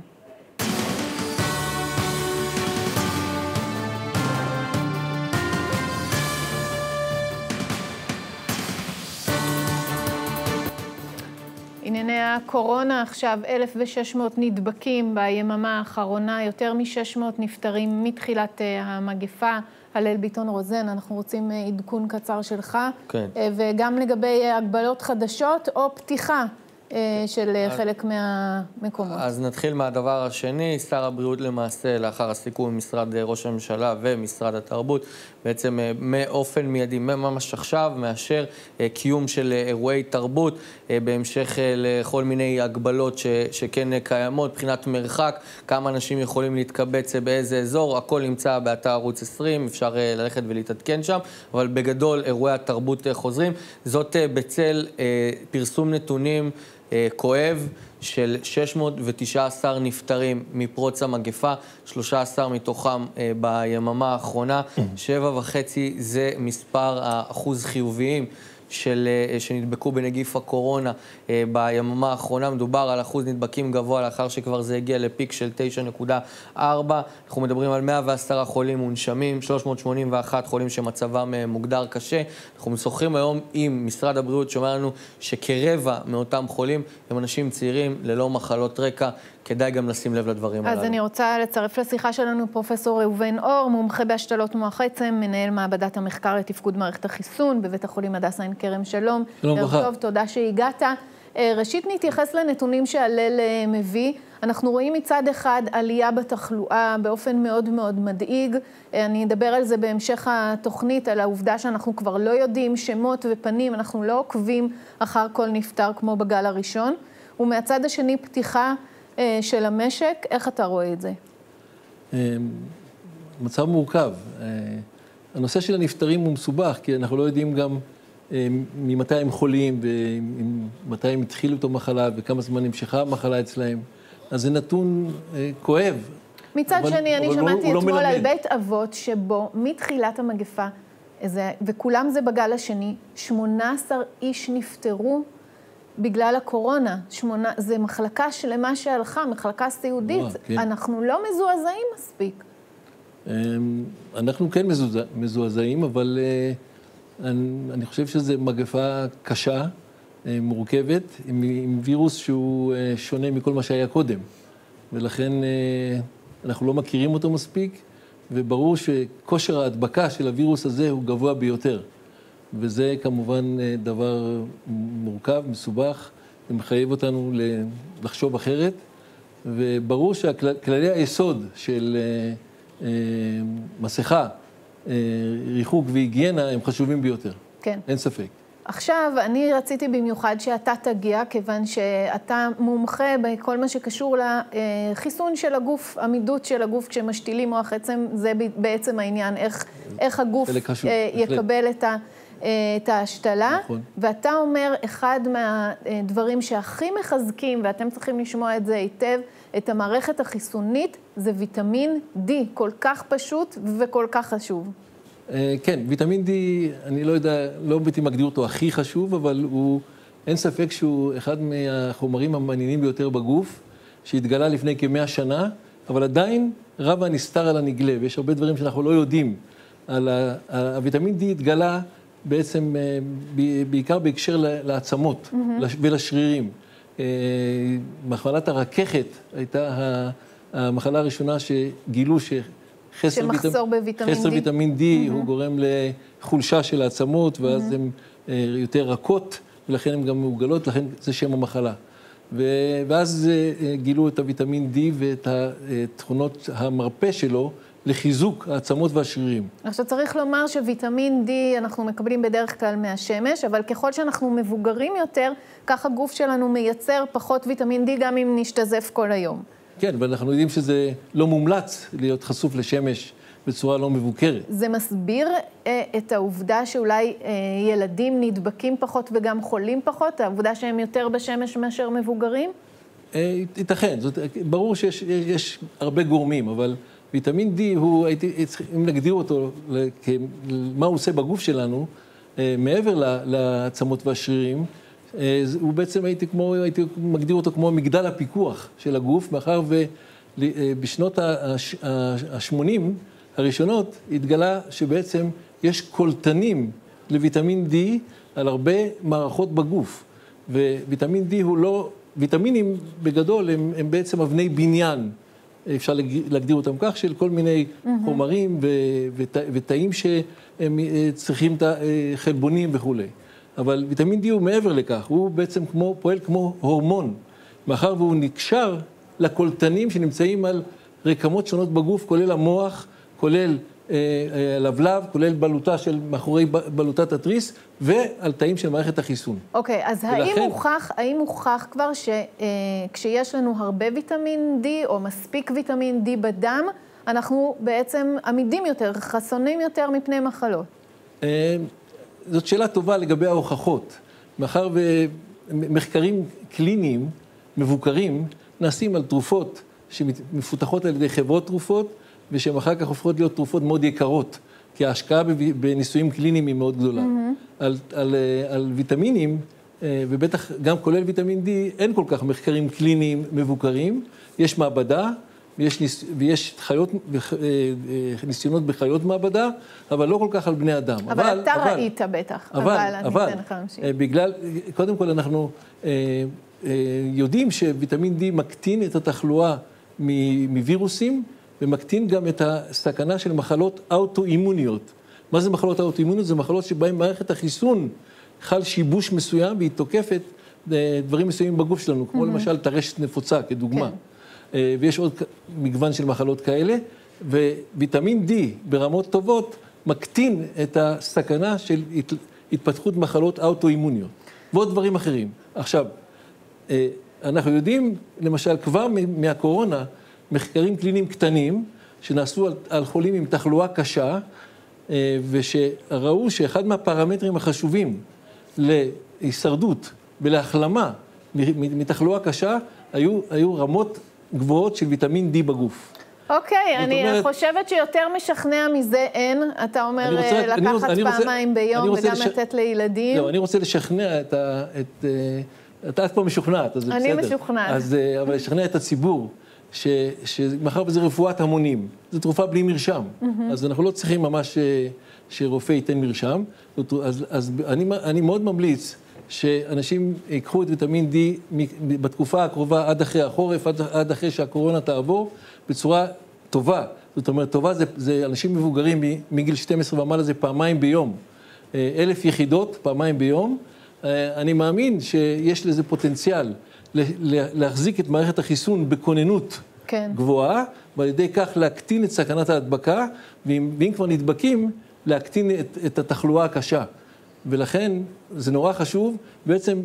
ענייני הקורונה עכשיו, 1,600 נדבקים ביממה האחרונה, יותר מ-600 נפטרים מתחילת אה, המגפה. הלל ביטון רוזן, אנחנו רוצים אה, עדכון קצר שלך. כן. אה, וגם לגבי הגבלות חדשות או פתיחה אה, של אה, חלק מהמקומות. אז נתחיל מהדבר השני. שר הבריאות למעשה, לאחר הסיכום עם משרד אה, ראש הממשלה ומשרד התרבות, בעצם מאופן מיידי, ממש עכשיו, מאשר קיום של אירועי תרבות, בהמשך לכל מיני הגבלות ש, שכן קיימות, מבחינת מרחק, כמה אנשים יכולים להתקבץ באיזה אזור, הכל נמצא באתר ערוץ 20, אפשר ללכת ולהתעדכן שם, אבל בגדול אירועי התרבות חוזרים. זאת בצל פרסום נתונים אה, כואב של 619 נפטרים מפרוץ המגפה, 13 מתוכם אה, ביממה האחרונה, שבע וחצי זה מספר האחוז חיוביים. של, אה, שנדבקו בנגיף הקורונה אה, ביממה האחרונה. מדובר על אחוז נדבקים גבוה לאחר שכבר זה הגיע לפיק של 9.4. אנחנו מדברים על 110 חולים מונשמים, 381 חולים שמצבם אה, מוגדר קשה. אנחנו משוחחים היום עם משרד הבריאות שאומר לנו שכרבע מאותם חולים הם אנשים צעירים ללא מחלות רקע. כדאי גם לשים לב לדברים הללו. אז אני רוצה לצרף לשיחה שלנו פרופסור ראובן אור, מומחה בהשתלות מוח עצם, מנהל מעבדת המחקר לתפקוד מערכת החיסון בבית החולים הדסה עין כרם שלום. שלום וברכה. טוב, תודה שהגעת. אה, ראשית נתייחס לנתונים שהלל אה, מביא. אנחנו רואים מצד אחד עלייה בתחלואה באופן מאוד מאוד מדאיג. אה, אני אדבר על זה בהמשך התוכנית, על העובדה שאנחנו כבר לא יודעים שמות ופנים, אנחנו לא עוקבים אחר כל נפטר כמו בגל הראשון. ומהצד השני פתיחה אה, של המשק, איך אתה רואה את זה? מצב מורכב. הנושא של הנפטרים הוא מסובך, כי אנחנו לא יודעים גם ממתי הם חולים ומתי הם התחילו את המחלה וכמה זמן נמשכה המחלה אצלהם. אז זה נתון כואב. מצד אבל, שני, אבל אני שמעתי לא, אתמול לא על בית אבות שבו מתחילת המגפה, וכולם זה בגל השני, 18 איש נפטרו בגלל הקורונה. שמונה, זה מחלקה שלמה שהלכה, מחלקה סיעודית. ווא, כן. אנחנו לא מזועזעים מספיק. אמ, אנחנו כן מזועזעים, אבל אה, אני חושב שזו מגפה קשה, אה, מורכבת, עם, עם וירוס שהוא אה, שונה מכל מה שהיה קודם. ולכן אנחנו לא מכירים אותו מספיק, וברור שכושר ההדבקה של הווירוס הזה הוא גבוה ביותר. וזה כמובן אה, דבר מורכב, מסובך, ומחייב אותנו לחשוב אחרת. וברור שכללי היסוד של אה, אה, מסכה, ריחוק והיגיינה הם חשובים ביותר. כן. אין ספק. עכשיו, אני רציתי במיוחד שאתה תגיע, כיוון שאתה מומחה בכל מה שקשור לחיסון של הגוף, עמידות של הגוף כשמשתילים מוח עצם, זה בעצם העניין, איך, איך הגוף יקבל את ה... את ההשתלה, נכון. ואתה אומר, אחד מהדברים שהכי מחזקים, ואתם צריכים לשמוע את זה היטב, את המערכת החיסונית, זה ויטמין D, כל כך פשוט וכל כך חשוב. אה, כן, ויטמין D, אני לא יודע, לא הייתי מגדיר אותו הכי חשוב, אבל הוא, אין ספק שהוא אחד מהחומרים המעניינים ביותר בגוף, שהתגלה לפני כמאה שנה, אבל עדיין רב הנסתר על הנגלה, ויש הרבה דברים שאנחנו לא יודעים. על הוויטמין D התגלה בעצם אה, בעיקר בהקשר לעצמות mm-hmm. ולשרירים. אה, מחלת הרככת הייתה המחלה הראשונה שגילו שחסר ויטמ... בוויטמין D, ויטמין D mm-hmm. הוא גורם לחולשה של העצמות, ואז mm-hmm. הן אה, יותר רכות, ולכן הן גם מעוגלות, לכן זה שם המחלה. ואז גילו את הוויטמין D ואת התכונות המרפא שלו, לחיזוק העצמות והשרירים. עכשיו צריך לומר שוויטמין D אנחנו מקבלים בדרך כלל מהשמש, אבל ככל שאנחנו מבוגרים יותר, כך הגוף שלנו מייצר פחות ויטמין D גם אם נשתזף כל היום. כן, ואנחנו יודעים שזה לא מומלץ להיות חשוף לשמש בצורה לא מבוקרת. זה מסביר אה, את העובדה שאולי אה, ילדים נדבקים פחות וגם חולים פחות? העובדה שהם יותר בשמש מאשר מבוגרים? אה, ייתכן, זאת, ברור שיש הרבה גורמים, אבל... ויטמין D הוא, הייתי, אם נגדיר אותו, מה הוא עושה בגוף שלנו, אה, מעבר לעצמות והשרירים, אה, הוא בעצם הייתי כמו, הייתי מגדיר אותו כמו מגדל הפיקוח של הגוף, מאחר ובשנות ה-80 הראשונות התגלה שבעצם יש קולטנים לויטמין D על הרבה מערכות בגוף. וויטמין D הוא לא, ויטמינים בגדול הם, הם בעצם אבני בניין אפשר להגדיר אותם כך, של כל מיני mm-hmm. חומרים ותאים שהם אה, צריכים את החלבונים וכולי. אבל ויטמין D הוא מעבר לכך, הוא בעצם כמו, פועל כמו הורמון, מאחר והוא נקשר לקולטנים שנמצאים על רקמות שונות בגוף, כולל המוח, כולל אה, אה, לבלב, כולל בלוטה של, מאחורי בלוטת התריס, ועל תאים של מערכת החיסון. אוקיי, אז ולכן... האם הוכח, האם הוכח כבר שכשיש אה, לנו הרבה ויטמין D, או מספיק ויטמין D בדם, אנחנו בעצם עמידים יותר, חסונים יותר מפני מחלות? זאת שאלה טובה לגבי ההוכחות. מאחר ומחקרים קליניים מבוקרים נעשים על תרופות שמפותחות על ידי חברות תרופות, ושהן אחר כך הופכות להיות תרופות מאוד יקרות, כי ההשקעה בניסויים קליניים היא מאוד גדולה. Mm-hmm. על, על, על ויטמינים, אה, ובטח גם כולל ויטמין D, אין כל כך מחקרים קליניים מבוקרים. יש מעבדה, ויש, ניס, ויש חיות, אה, אה, ניסיונות בחיות מעבדה, אבל לא כל כך על בני אדם. אבל, אבל אתה אבל, ראית בטח, אבל, אבל אבל אני אתן לך להמשיך. בגלל, קודם כל אנחנו יודעים שוויטמין D מקטין את התחלואה מווירוסים, ומקטין גם את הסכנה של מחלות אוטואימוניות. מה זה מחלות אוטואימוניות? זה מחלות שבהן מערכת החיסון חל שיבוש מסוים והיא תוקפת אה, דברים מסוימים בגוף שלנו, כמו mm-hmm. למשל טרשת נפוצה, כדוגמה. כן. אה, ויש עוד מגוון של מחלות כאלה, וויטמין D ברמות טובות מקטין את הסכנה של התפתחות מחלות אוטואימוניות, ועוד דברים אחרים. עכשיו, אה, אנחנו יודעים, למשל, כבר מהקורונה, מחקרים קליניים קטנים, שנעשו על, על חולים עם תחלואה קשה, אה, ושראו שאחד מהפרמטרים החשובים להישרדות ולהחלמה מתחלואה קשה, היו, היו רמות גבוהות של ויטמין D בגוף. אוקיי, אני אומרת, חושבת שיותר משכנע מזה אין. אתה אומר רוצה, אה, לקחת אני רוצה, פעמיים ביום וגם לש... לתת לילדים. לא, אני רוצה לשכנע את ה... את, אה, אתה את פה משוכנעת, אז זה בסדר. אני משוכנעת. אז, אבל לשכנע את הציבור שמאחר וזה רפואת המונים, זו תרופה בלי מרשם, mm-hmm. אז אנחנו לא צריכים ממש אה, שרופא ייתן מרשם. אז, אז אני, אני מאוד ממליץ שאנשים ייקחו את ויטמין D בתקופה הקרובה עד אחרי החורף, עד, עד אחרי שהקורונה תעבור, בצורה טובה. זאת אומרת, טובה זה, זה אנשים מבוגרים מגיל 12 ומעלה זה פעמיים ביום. אה, אלף יחידות, פעמיים ביום. אה, אני מאמין שיש לזה פוטנציאל. להחזיק את מערכת החיסון בכוננות כן. גבוהה, ועל ידי כך להקטין את סכנת ההדבקה, ואם, ואם כבר נדבקים, להקטין את, את התחלואה הקשה. ולכן זה נורא חשוב, בעצם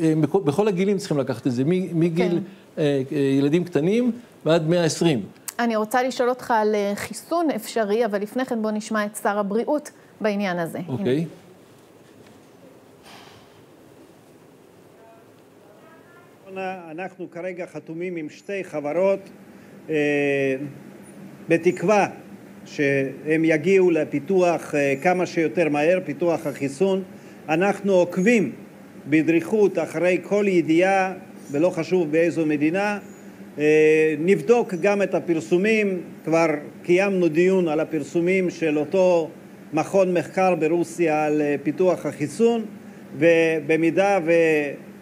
אה, בכל הגילים צריכים לקחת את זה, מגיל כן. אה, אה, ילדים קטנים ועד 120. אני רוצה לשאול אותך על חיסון אפשרי, אבל לפני כן בוא נשמע את שר הבריאות בעניין הזה. אוקיי. הנה. אנחנו כרגע חתומים עם שתי חברות אה, בתקווה שהם יגיעו לפיתוח אה, כמה שיותר מהר, פיתוח החיסון. אנחנו עוקבים בדריכות אחרי כל ידיעה, ולא חשוב באיזו מדינה. אה, נבדוק גם את הפרסומים, כבר קיימנו דיון על הפרסומים של אותו מכון מחקר ברוסיה על פיתוח החיסון, ובמידה ו...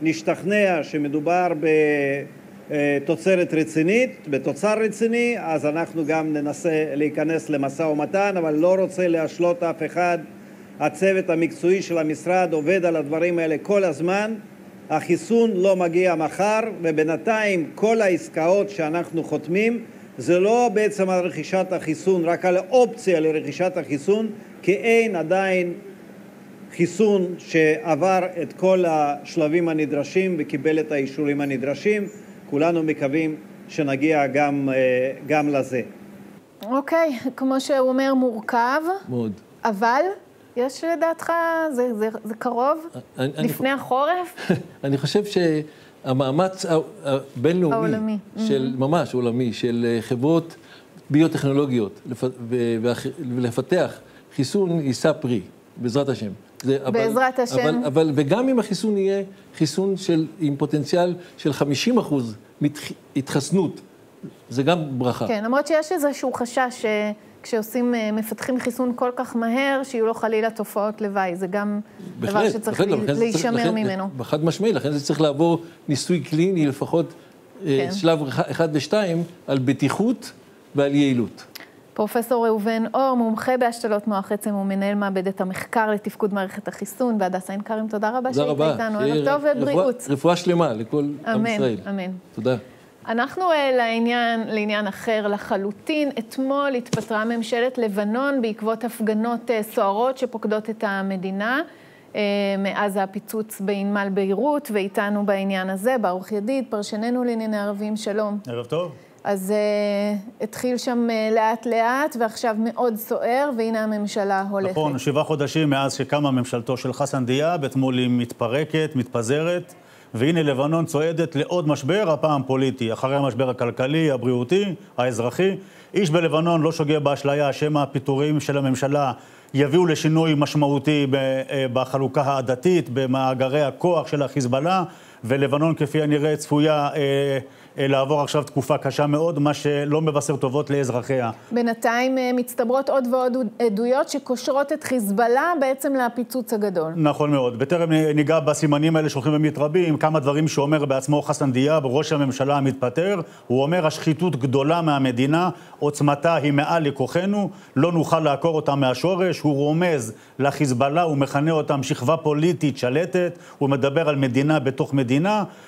נשתכנע שמדובר בתוצרת רצינית, בתוצר רציני, אז אנחנו גם ננסה להיכנס למשא ומתן, אבל לא רוצה להשלות אף אחד. הצוות המקצועי של המשרד עובד על הדברים האלה כל הזמן. החיסון לא מגיע מחר, ובינתיים כל העסקאות שאנחנו חותמים זה לא בעצם על רכישת החיסון, רק על האופציה לרכישת החיסון, כי אין עדיין חיסון שעבר את כל השלבים הנדרשים וקיבל את האישורים הנדרשים. כולנו מקווים שנגיע גם, אה, גם לזה. אוקיי, okay, כמו שהוא אומר, מורכב. מאוד. אבל יש לדעתך, זה, זה, זה קרוב? אני, לפני אני, החורף? אני חושב שהמאמץ הבינלאומי, העולמי. של, mm-hmm. ממש עולמי, של אה, חברות ביוטכנולוגיות, ולפתח חיסון יישא פרי, בעזרת השם. זה, בעזרת השם. אבל, אבל, וגם אם החיסון יהיה חיסון של, עם פוטנציאל של 50 אחוז התחסנות, זה גם ברכה. כן, למרות שיש איזשהו חשש שכשעושים, אה, מפתחים חיסון כל כך מהר, שיהיו לו חלילה תופעות לוואי. זה גם בהחלט, דבר שצריך בהחלט, לא, להישמר ממנו. חד משמעי, לכן זה צריך לעבור ניסוי קליני, לפחות אה, כן. שלב אחד ושתיים, על בטיחות ועל יעילות. פרופסור ראובן אור, מומחה בהשתלות מוח עצם ומנהל מעבדת המחקר לתפקוד מערכת החיסון, והדסה עין כרם, תודה רבה שהיית איתנו. ערב טוב ובריאות. רפואה שלמה לכל עם ישראל. אמן, אמן. תודה. אנחנו אה, לעניין, לעניין אחר לחלוטין. אתמול התפטרה ממשלת לבנון בעקבות הפגנות אה, סוערות שפוקדות את המדינה. אה, מאז הפיצוץ בענמל ביירות, ואיתנו בעניין הזה, ברוך ידיד, פרשננו לענייני ערבים, שלום. ערב טוב. אז uh, התחיל שם uh, לאט-לאט, ועכשיו מאוד סוער, והנה הממשלה הולכת. נכון, שבעה חודשים מאז שקמה ממשלתו של חסן דיאב, אתמול היא מתפרקת, מתפזרת, והנה לבנון צועדת לעוד משבר, הפעם פוליטי, אחרי המשבר הכלכלי, הבריאותי, האזרחי. איש בלבנון לא שוגה באשליה שמא הפיטורים של הממשלה יביאו לשינוי משמעותי אה, בחלוקה העדתית, במאגרי הכוח של החיזבאללה, ולבנון כפי הנראה צפויה אה, אה, לעבור עכשיו תקופה קשה מאוד, מה שלא מבשר טובות לאזרחיה. בינתיים אה, מצטברות עוד ועוד עדויות שקושרות את חיזבאללה בעצם לפיצוץ הגדול. נכון מאוד. בטרם ניגע בסימנים האלה שהולכים ומתרבים, כמה דברים שאומר בעצמו חסן דיאב, ראש הממשלה המתפטר, הוא אומר, השחיתות גדולה מהמדינה, עוצמתה היא מעל לכוחנו, לא נוכל לעקור אותה מהשורש, הוא רומז לחיזבאללה, הוא מכנה אותם שכבה פוליטית שלטת, הוא מדבר על מדינה בתוך מדינה,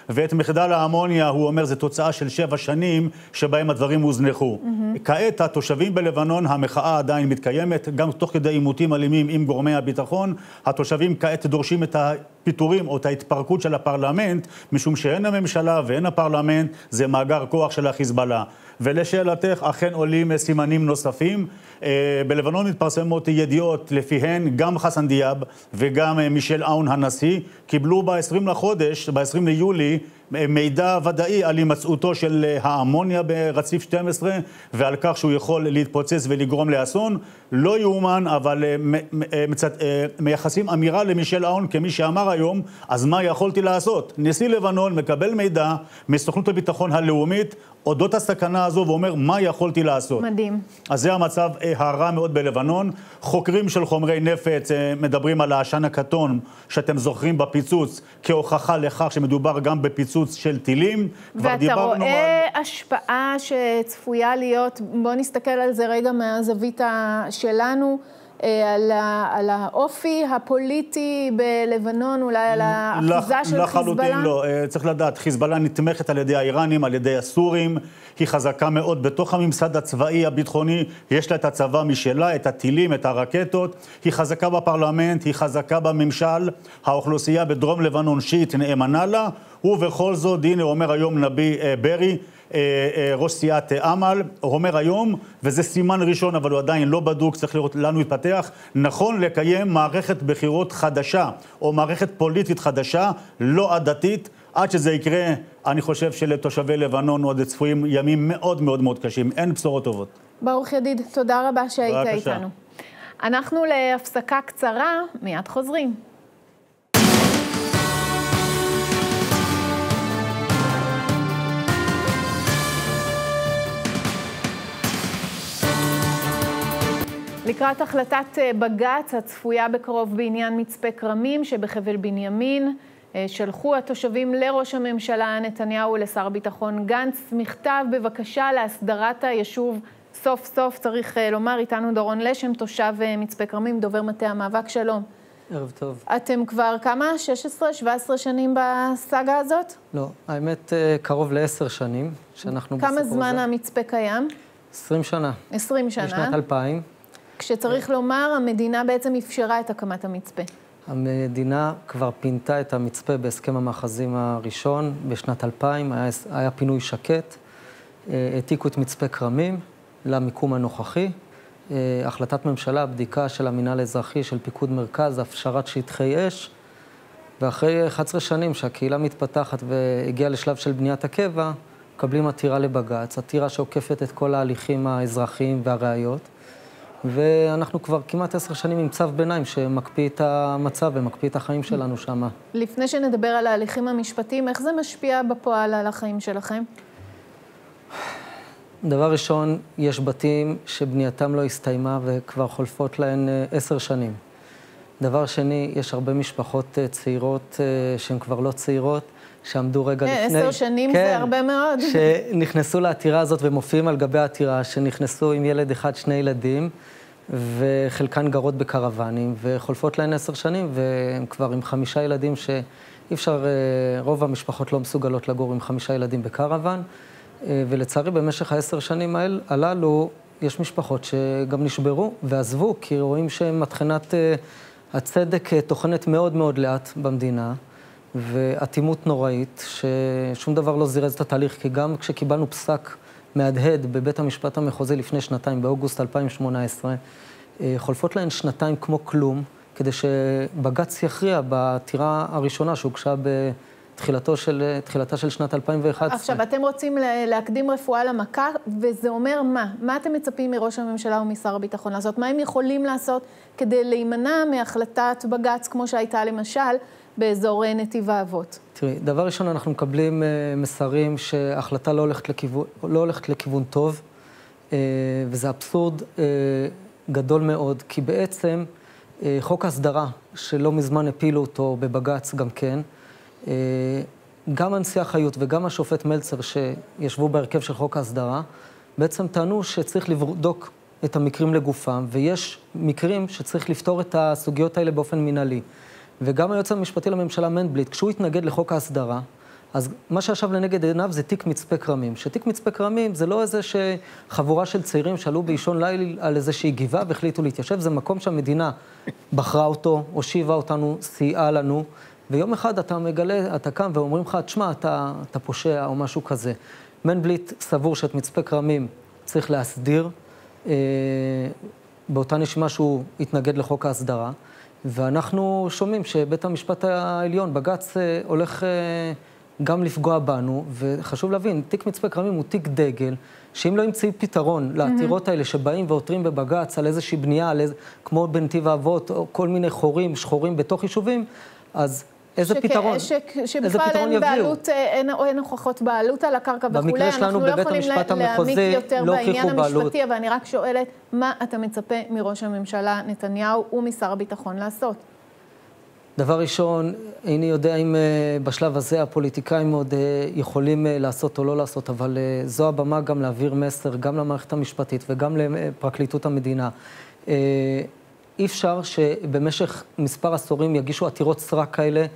ואת מחדל האמוניה, הוא אומר, זה תוצאה תוצאה של שבע שנים שבהם הדברים הוזנחו. Mm-hmm. כעת התושבים בלבנון, המחאה עדיין מתקיימת, גם תוך כדי עימותים אלימים עם גורמי הביטחון. התושבים כעת דורשים את הפיטורים או את ההתפרקות של הפרלמנט, משום שאין הממשלה ואין הפרלמנט, זה מאגר כוח של החיזבאללה. ולשאלתך, אכן עולים סימנים נוספים. אה, בלבנון מתפרסמות ידיעות לפיהן גם חסן דיאב וגם אה, מישל אאון הנשיא קיבלו ב-20 לחודש, ב-20 ליולי, מידע ודאי על הימצאותו של אה, האמוניה ברציף 12 ועל כך שהוא יכול להתפוצץ ולגרום לאסון. לא יאומן, אבל אה, אה. מייחסים אמירה למישל אהון כמי שאמר היום, אז מה יכולתי לעשות? נשיא לבנון מקבל מידע מסוכנות הביטחון הלאומית אודות הסכנה הזו ואומר מה יכולתי לעשות. מדהים. אז זה המצב הרע מאוד בלבנון. חוקרים של חומרי נפץ מדברים על העשן הכתום שאתם זוכרים בפיצוץ כהוכחה לכך שמדובר גם בפיצוץ פיצוץ של טילים. ואתה רואה על... השפעה שצפויה להיות, בוא נסתכל על זה רגע מהזווית שלנו. אה, על, ה, על האופי הפוליטי בלבנון, אולי על האחוזה לח, של חיזבאללה? לחלוטין לא. אה, צריך לדעת, חיזבאללה נתמכת על ידי האיראנים, על ידי הסורים. היא חזקה מאוד בתוך הממסד הצבאי הביטחוני, יש לה את הצבא משלה, את הטילים, את הרקטות. היא חזקה בפרלמנט, היא חזקה בממשל. האוכלוסייה בדרום לבנון שיעית נאמנה לה. ובכל זאת, הנה אומר היום נביא אה, ברי, ראש סיעת אמל, אומר היום, וזה סימן ראשון, אבל הוא עדיין לא בדוק, צריך לראות לאן הוא יתפתח, נכון לקיים מערכת בחירות חדשה, או מערכת פוליטית חדשה, לא עדתית. עד שזה יקרה, אני חושב שלתושבי לבנון עוד צפויים ימים מאוד מאוד מאוד קשים. אין בשורות טובות. ברוך ידיד, תודה רבה שהיית איתנו. אנחנו להפסקה קצרה, מיד חוזרים. לקראת החלטת אה, בג"ץ הצפויה בקרוב בעניין מצפה כרמים שבחבל בנימין, אה, שלחו התושבים לראש הממשלה נתניהו ולשר הביטחון גנץ מכתב בבקשה להסדרת היישוב סוף סוף, צריך אה, לומר, איתנו דורון לשם, תושב מצפה כרמים, דובר מטה המאבק, שלום. ערב טוב. אתם כבר כמה? 16-17 שנים בסאגה הזאת? לא, האמת קרוב לעשר שנים שאנחנו בסיפור הזה. כמה זמן המצפה קיים? 20 שנה. 20 שנה. בשנת 2000. כשצריך לומר, המדינה בעצם אפשרה את הקמת המצפה. המדינה כבר פינתה את המצפה בהסכם המאחזים הראשון בשנת 2000, היה, היה פינוי שקט, אה, העתיקו את מצפה כרמים למיקום הנוכחי. אה, החלטת ממשלה, בדיקה של המינהל האזרחי, של פיקוד מרכז, הפשרת שטחי אש, ואחרי 11 שנים שהקהילה מתפתחת והגיעה לשלב של בניית הקבע, מקבלים עתירה לבג"ץ, עתירה שעוקפת את כל ההליכים האזרחיים והראיות. ואנחנו כבר כמעט עשר שנים עם צו ביניים שמקפיא את המצב ומקפיא את החיים שלנו שם. לפני שנדבר על ההליכים המשפטיים, איך זה משפיע בפועל על החיים שלכם? דבר ראשון, יש בתים שבנייתם לא הסתיימה וכבר חולפות להן אה, עשר שנים. דבר שני, יש הרבה משפחות אה, צעירות אה, שהן כבר לא צעירות, שעמדו רגע כן, לפני... עשר שנים כן, זה הרבה מאוד. שנכנסו לעתירה הזאת ומופיעים על גבי העתירה, שנכנסו עם ילד אחד, שני ילדים, וחלקן גרות בקרוונים, וחולפות להן עשר שנים, והן כבר עם חמישה ילדים שאי אפשר, אה, רוב המשפחות לא מסוגלות לגור עם חמישה ילדים בקרוון, אה, ולצערי במשך העשר שנים הללו, יש משפחות שגם נשברו ועזבו, כי רואים שמטחנת אה, הצדק טוחנת מאוד מאוד לאט במדינה. ואטימות נוראית, ששום דבר לא זירז את התהליך, כי גם כשקיבלנו פסק מהדהד בבית המשפט המחוזי לפני שנתיים, באוגוסט 2018, אה, חולפות להן שנתיים כמו כלום, כדי שבג"ץ יכריע בעתירה הראשונה שהוגשה בתחילתו של, תחילתה של שנת 2011. עכשיו, אתם רוצים להקדים רפואה למכה, וזה אומר מה? מה אתם מצפים מראש הממשלה ומשר הביטחון לעשות? מה הם יכולים לעשות כדי להימנע מהחלטת בג"ץ, כמו שהייתה למשל, באזור אה, נתיב האבות? תראי, דבר ראשון, אנחנו מקבלים uh, מסרים שההחלטה לא הולכת לכיוון, לא הולכת לכיוון טוב, uh, וזה אבסורד uh, גדול מאוד, כי בעצם חוק ההסדרה, שלא מזמן הפילו אותו בבג"ץ גם כן, גם הנשיאה חיות וגם השופט מלצר, שישבו בהרכב של חוק ההסדרה, בעצם טענו שצריך לבדוק את המקרים לגופם, ויש מקרים שצריך לפתור את הסוגיות האלה באופן מינהלי. וגם היועץ המשפטי לממשלה מנדבליט, כשהוא התנגד לחוק ההסדרה, אז מה שישב לנגד עיניו זה תיק מצפה כרמים. שתיק מצפה כרמים זה לא איזה חבורה של צעירים שעלו באישון ליל על איזושהי גבעה והחליטו להתיישב, זה מקום שהמדינה בחרה אותו, הושיבה אותנו, סייעה לנו, ויום אחד אתה מגלה, אתה קם ואומרים לך, תשמע, אתה, אתה פושע או משהו כזה. מנדבליט סבור שאת מצפה כרמים צריך להסדיר, אה, באותה נשימה שהוא התנגד לחוק ההסדרה. ואנחנו שומעים שבית המשפט העליון, בג"ץ, אה, הולך אה, גם לפגוע בנו, וחשוב להבין, תיק מצפה כרמים הוא תיק דגל, שאם לא ימצאו פתרון לעתירות האלה שבאים ועותרים בבג"ץ על איזושהי בנייה, על איזה, כמו בנתיב האבות, או כל מיני חורים, שחורים בתוך יישובים, אז איזה שכ, פתרון, ש, שבכלל אין בעלות, אה, אין, אין הוכחות בעלות על הקרקע וכולי, אנחנו לא יכולים להעמיק יותר לא בעניין המשפטי, אבל אני רק שואלת, מה אתה מצפה מראש הממשלה נתניהו ומשר הביטחון לעשות? דבר ראשון, איני יודע אם uh, בשלב הזה הפוליטיקאים עוד uh, יכולים uh, לעשות או לא לעשות, אבל uh, זו הבמה גם להעביר מסר, גם למערכת המשפטית וגם לפרקליטות המדינה. Uh, אי אפשר שבמשך מספר עשורים יגישו עתירות סרק כאלה,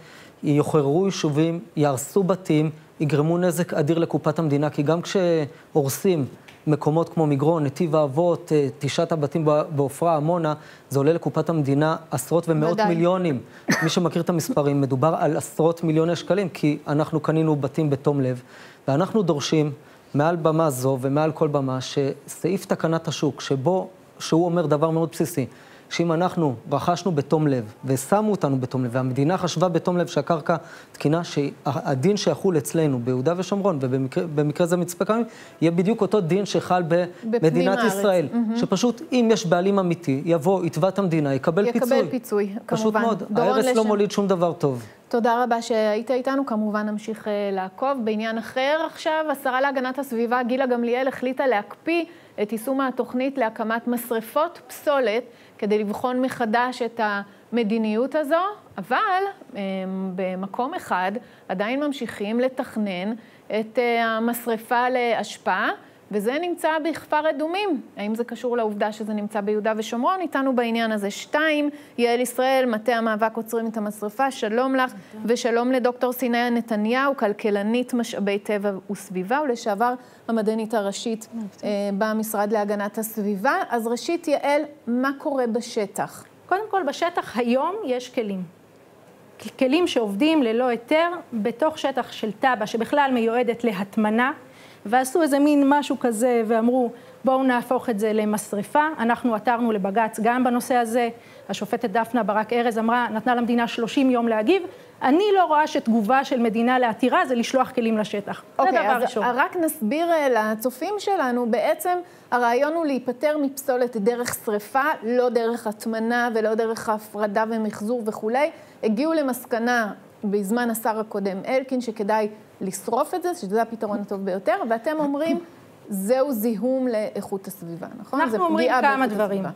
יוחררו יישובים, יהרסו בתים, יגרמו נזק אדיר לקופת המדינה, כי גם כשהורסים מקומות כמו מגרון, נתיב האבות, אה, תשעת הבתים בעופרה, עמונה, זה עולה לקופת המדינה עשרות ומאות ודאי. מיליונים. מי שמכיר את המספרים, מדובר על עשרות מיליוני שקלים, כי אנחנו קנינו בתים בתום לב, ואנחנו דורשים מעל במה זו ומעל כל במה, שסעיף תקנת השוק, שבו, שהוא אומר דבר מאוד בסיסי, שאם אנחנו רכשנו בתום לב, ושמו אותנו בתום לב, והמדינה חשבה בתום לב שהקרקע תקינה, שהדין שיחול אצלנו ביהודה ושומרון, ובמקרה זה מצפה כרמים, יהיה בדיוק אותו דין שחל במדינת ישראל. Mm-hmm. שפשוט, אם יש בעלים אמיתי, יבוא, יתבע את המדינה, יקבל, יקבל פיצוי. יקבל פיצוי, כמובן. פשוט מאוד, ההרס לשם. לא מוליד שום דבר טוב. תודה רבה שהיית איתנו, כמובן נמשיך אה, לעקוב. בעניין אחר עכשיו, השרה להגנת הסביבה גילה גמליאל החליטה להקפיא את יישום התוכנית להקמת משרפות פסולת כדי לבחון מחדש את המדיניות הזו, אבל הם, במקום אחד עדיין ממשיכים לתכנן את אה, המשרפה להשפעה. וזה נמצא בכפר אדומים. האם זה קשור לעובדה שזה נמצא ביהודה ושומרון? איתנו בעניין הזה. שתיים, יעל ישראל, מטה המאבק עוצרים את המשרפה, שלום לך, ושלום לדוקטור סיניה נתניהו, כלכלנית משאבי טבע וסביבה, ולשעבר המדענית הראשית אה, במשרד להגנת הסביבה. אז ראשית, יעל, מה קורה בשטח? קודם כל, בשטח היום יש כלים. כלים שעובדים ללא היתר בתוך שטח של תב"ע שבכלל מיועדת להטמנה. ועשו איזה מין משהו כזה ואמרו, בואו נהפוך את זה למשרפה. אנחנו עתרנו לבג"ץ גם בנושא הזה. השופטת דפנה ברק ארז אמרה, נתנה למדינה 30 יום להגיב. אני לא רואה שתגובה של מדינה לעתירה זה לשלוח כלים לשטח. אוקיי, זה דבר אז ראשון. רק נסביר אה, לצופים שלנו, בעצם הרעיון הוא להיפטר מפסולת דרך שריפה, לא דרך הטמנה ולא דרך הפרדה ומחזור וכולי. הגיעו למסקנה בזמן השר הקודם, אלקין, שכדאי לשרוף את זה, שזה הפתרון הטוב ביותר, ואתם אומרים, זהו זיהום לאיכות הסביבה, נכון? אנחנו אומרים כמה דברים. הסביבה.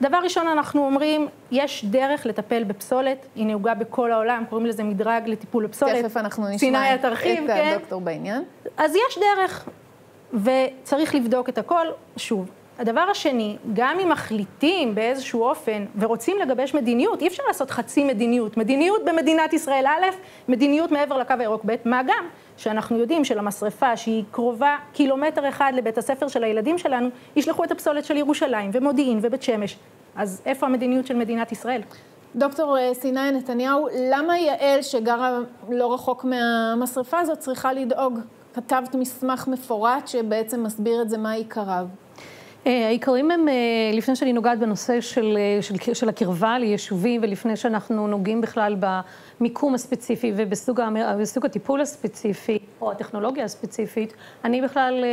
דבר ראשון, אנחנו אומרים, יש דרך לטפל בפסולת, היא נהוגה בכל העולם, קוראים לזה מדרג לטיפול בפסולת. תכף אנחנו נשמע את, התרחיב, את כן? הדוקטור בעניין. אז יש דרך, וצריך לבדוק את הכל. שוב, הדבר השני, גם אם מחליטים באיזשהו אופן ורוצים לגבש מדיניות, אי אפשר לעשות חצי מדיניות. מדיניות במדינת ישראל א', מדיניות מעבר לקו הירוק ב', מה גם שאנחנו יודעים שלמשרפה, שהיא קרובה קילומטר אחד לבית הספר של הילדים שלנו, ישלחו את הפסולת של ירושלים ומודיעין ובית שמש. אז איפה המדיניות של מדינת ישראל? דוקטור אה, סיני נתניהו, למה יעל, שגרה לא רחוק מהמשרפה הזאת, צריכה לדאוג? כתבת מסמך מפורט שבעצם מסביר את זה, מה עיקריו. אה, העיקרים הם, אה, לפני שאני נוגעת בנושא של, אה, של, של הקרבה ליישובים, ולפני שאנחנו נוגעים בכלל במיקום הספציפי ובסוג הטיפול הספציפי, או הטכנולוגיה הספציפית, אני בכלל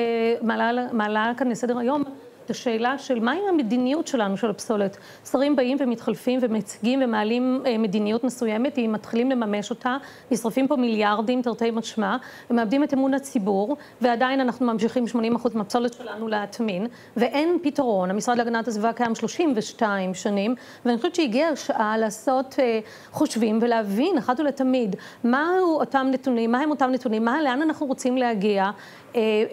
מעלה, מעלה כאן לסדר היום השאלה של מהי המדיניות שלנו של הפסולת. שרים באים ומתחלפים ומציגים ומעלים אה, מדיניות מסוימת, אם מתחילים לממש אותה, נשרפים פה מיליארדים, תרתי משמע, ומאבדים את אמון הציבור, ועדיין אנחנו ממשיכים 80% מהפסולת שלנו להטמין, ואין פתרון. המשרד להגנת הסביבה קיים 32 שנים, ואני חושבת שהגיעה השעה לעשות אה, חושבים ולהבין אחת ולתמיד מהו אותם נתונים, מהם אותם נתונים, מה, לאן אנחנו רוצים להגיע,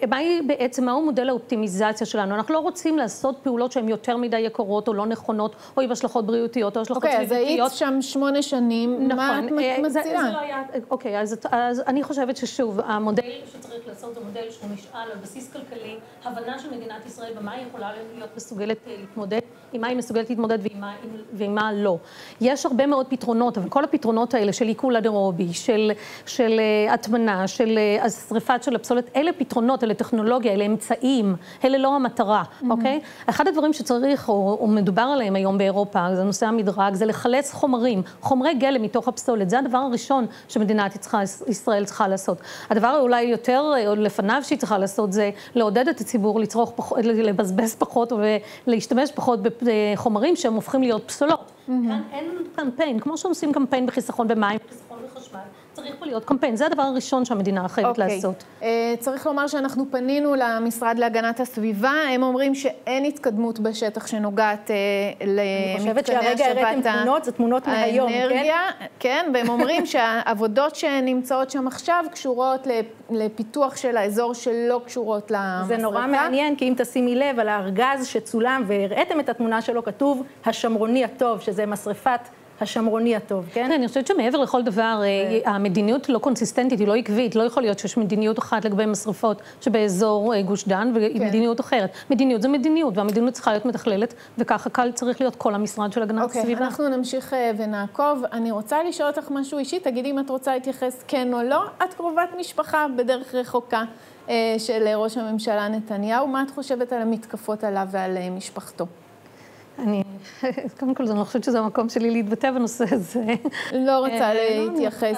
מהי בעצם, מהו מודל האופטימיזציה שלנו? אנחנו לא רוצים לעשות פעולות שהן יותר מדי יקרות או לא נכונות, או עם השלכות בריאותיות או השלכות סביבתיות. אוקיי, אז היית שם שמונה שנים, נכון, מה את אה, מציעה? לא אוקיי, אז, אז אני חושבת ששוב, המודל שצריך לעשות זה מודל שהוא נשאל על בסיס כלכלי, הבנה של מדינת ישראל במה היא יכולה להיות מסוגלת אה, להתמודד, עם מה היא מסוגלת להתמודד ועם מה, ועם מה לא. יש הרבה מאוד פתרונות, אבל כל הפתרונות האלה של עיכול אדרובי, של, של הטמנה, של שריפת של הפסולת, אלה פתרונות. פתרונות, אלה טכנולוגיה, אלה אמצעים, אלה לא המטרה, mm-hmm. אוקיי? אחד הדברים שצריך, או, או מדובר עליהם היום באירופה, זה נושא המדרג, זה לחלץ חומרים, חומרי גלם מתוך הפסולת. זה הדבר הראשון שמדינת ישראל צריכה לעשות. הדבר אולי יותר, או לפניו שהיא צריכה לעשות, זה לעודד את הציבור לצרוך פחות, לבזבז פחות ולהשתמש פחות בחומרים שהם הופכים להיות פסולות. Mm-hmm. כאן אין קמפיין, כמו שעושים קמפיין בחיסכון במים. צריך פה להיות קמפיין, זה הדבר הראשון שהמדינה חייבת okay. אוקיי. לעשות. Uh, צריך לומר שאנחנו פנינו למשרד להגנת הסביבה, הם אומרים שאין התקדמות בשטח שנוגעת uh, למתקני השבת אני חושבת שהרגע הראיתם תמונות, זה תמונות מהיום, כן? כן, והם אומרים שהעבודות שנמצאות שם עכשיו קשורות לפיתוח של האזור שלא קשורות למשרפה. זה נורא מעניין, כי אם תשימי לב על הארגז שצולם והראיתם את התמונה שלו, כתוב השמרוני הטוב, שזה משרפת... השמרוני הטוב, כן? כן, אני חושבת שמעבר לכל דבר, אה, המדיניות לא קונסיסטנטית, היא לא עקבית, לא יכול להיות שיש מדיניות אחת לגבי משרפות שבאזור אה, גוש דן, והיא כן. מדיניות אחרת. מדיניות זה מדיניות, והמדיניות צריכה להיות מתכללת, וככה קל צריך להיות כל המשרד של הגנת אוקיי, הסביבה. אנחנו נמשיך אה, ונעקוב. אני רוצה לשאול אותך משהו אישי, תגידי אם את רוצה להתייחס כן או לא. את קרובת משפחה בדרך רחוקה של ראש הממשלה נתניהו. מה את חושבת על המתקפות עליו ועל משפחתו? אני, קודם כל, אני לא חושבת שזה המקום שלי להתבטא בנושא הזה. לא רוצה אה, לא, להתייחס.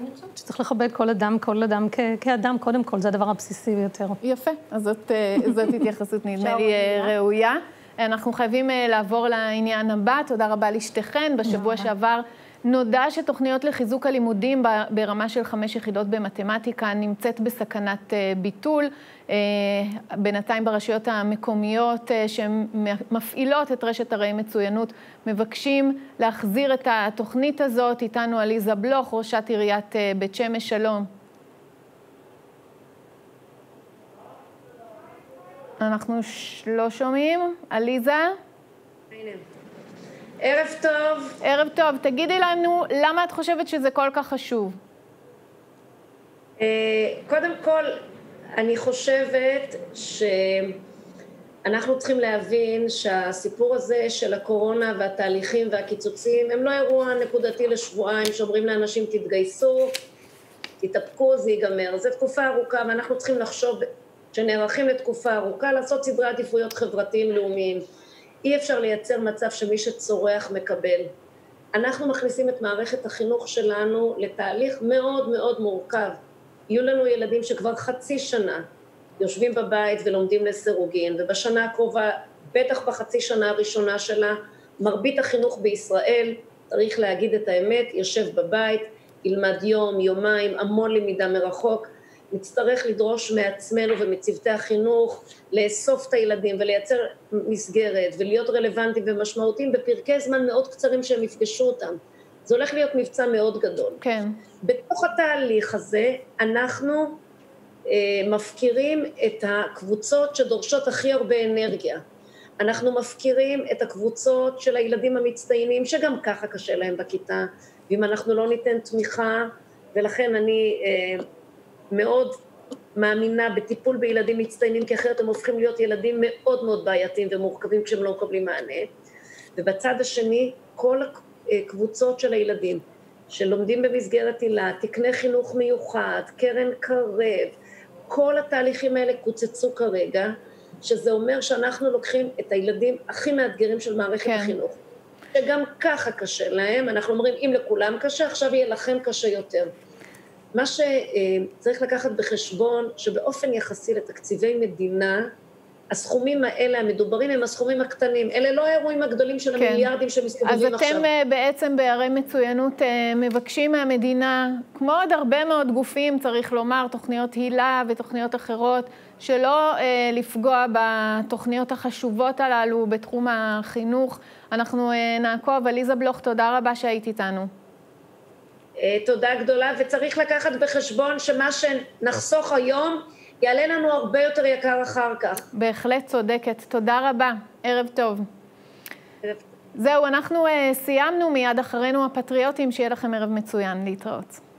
אני חושבת שצריך לכבד כל אדם, כל אדם כאדם, קודם כל, זה הדבר הבסיסי ביותר. יפה, אז זאת אה, התייחסות, נדמה לי, אה, ראויה. אנחנו חייבים לעבור לעניין הבא. תודה רבה לשתיכן. בשבוע שעבר נודע שתוכניות לחיזוק הלימודים ברמה של חמש יחידות במתמטיקה נמצאת בסכנת ביטול. אה, בינתיים ברשויות המקומיות אה, שמפעילות את רשת הרי מצוינות, מבקשים להחזיר את התוכנית הזאת. איתנו עליזה בלוך, ראשת עיריית אה, בית שמש, שלום. אנחנו לא שומעים. עליזה? ערב טוב. ערב טוב. תגידי לנו, למה את חושבת שזה כל כך חשוב? קודם כל, אני חושבת שאנחנו צריכים להבין שהסיפור הזה של הקורונה והתהליכים והקיצוצים הם לא אירוע נקודתי לשבועיים שאומרים לאנשים תתגייסו, תתאפקו, זה ייגמר. זו תקופה ארוכה ואנחנו צריכים לחשוב שנערכים לתקופה ארוכה, לעשות סדרי עדיפויות חברתיים לאומיים. אי אפשר לייצר מצב שמי שצורח מקבל. אנחנו מכניסים את מערכת החינוך שלנו לתהליך מאוד מאוד מורכב. יהיו לנו ילדים שכבר חצי שנה יושבים בבית ולומדים לסירוגין, ובשנה הקרובה, בטח בחצי שנה הראשונה שלה, מרבית החינוך בישראל, צריך להגיד את האמת, יושב בבית, ילמד יום, יומיים, המון למידה מרחוק. נצטרך לדרוש מעצמנו ומצוותי החינוך לאסוף את הילדים ולייצר מסגרת ולהיות רלוונטיים ומשמעותיים בפרקי זמן מאוד קצרים שהם יפגשו אותם. זה הולך להיות מבצע מאוד גדול. כן. בתוך התהליך הזה אנחנו אה, מפקירים את הקבוצות שדורשות הכי הרבה אנרגיה. אנחנו מפקירים את הקבוצות של הילדים המצטיינים, שגם ככה קשה להם בכיתה, ואם אנחנו לא ניתן תמיכה, ולכן אני אה, מאוד מאמינה בטיפול בילדים מצטיינים, כי אחרת הם הופכים להיות ילדים מאוד מאוד בעייתיים ומורכבים כשהם לא מקבלים מענה. ובצד השני, כל הקבוצות של הילדים שלומדים במסגרת הילה, תקני חינוך מיוחד, קרן קרב, כל התהליכים האלה קוצצו כרגע, שזה אומר שאנחנו לוקחים את הילדים הכי מאתגרים של מערכת כן. החינוך, שגם ככה קשה להם, אנחנו אומרים אם לכולם קשה, עכשיו יהיה לכם קשה יותר. מה שצריך לקחת בחשבון, שבאופן יחסי לתקציבי מדינה, הסכומים האלה המדוברים הם הסכומים הקטנים. אלה לא האירועים הגדולים של כן. המיליארדים שמסתובבים עכשיו. אז אתם אה, בעצם בערי מצוינות אה, מבקשים מהמדינה, כמו עוד הרבה מאוד גופים, צריך לומר, תוכניות הילה ותוכניות אחרות, שלא אה, לפגוע בתוכניות החשובות הללו בתחום החינוך. אנחנו נעקוב. עליזה בלוך, תודה רבה שהיית איתנו. תודה גדולה, וצריך לקחת בחשבון שמה שנחסוך היום, יעלה לנו הרבה יותר יקר אחר כך. בהחלט צודקת. תודה רבה. ערב טוב. ערב זהו, אנחנו uh, סיימנו מיד אחרינו הפטריוטים, שיהיה לכם ערב מצוין. להתראות.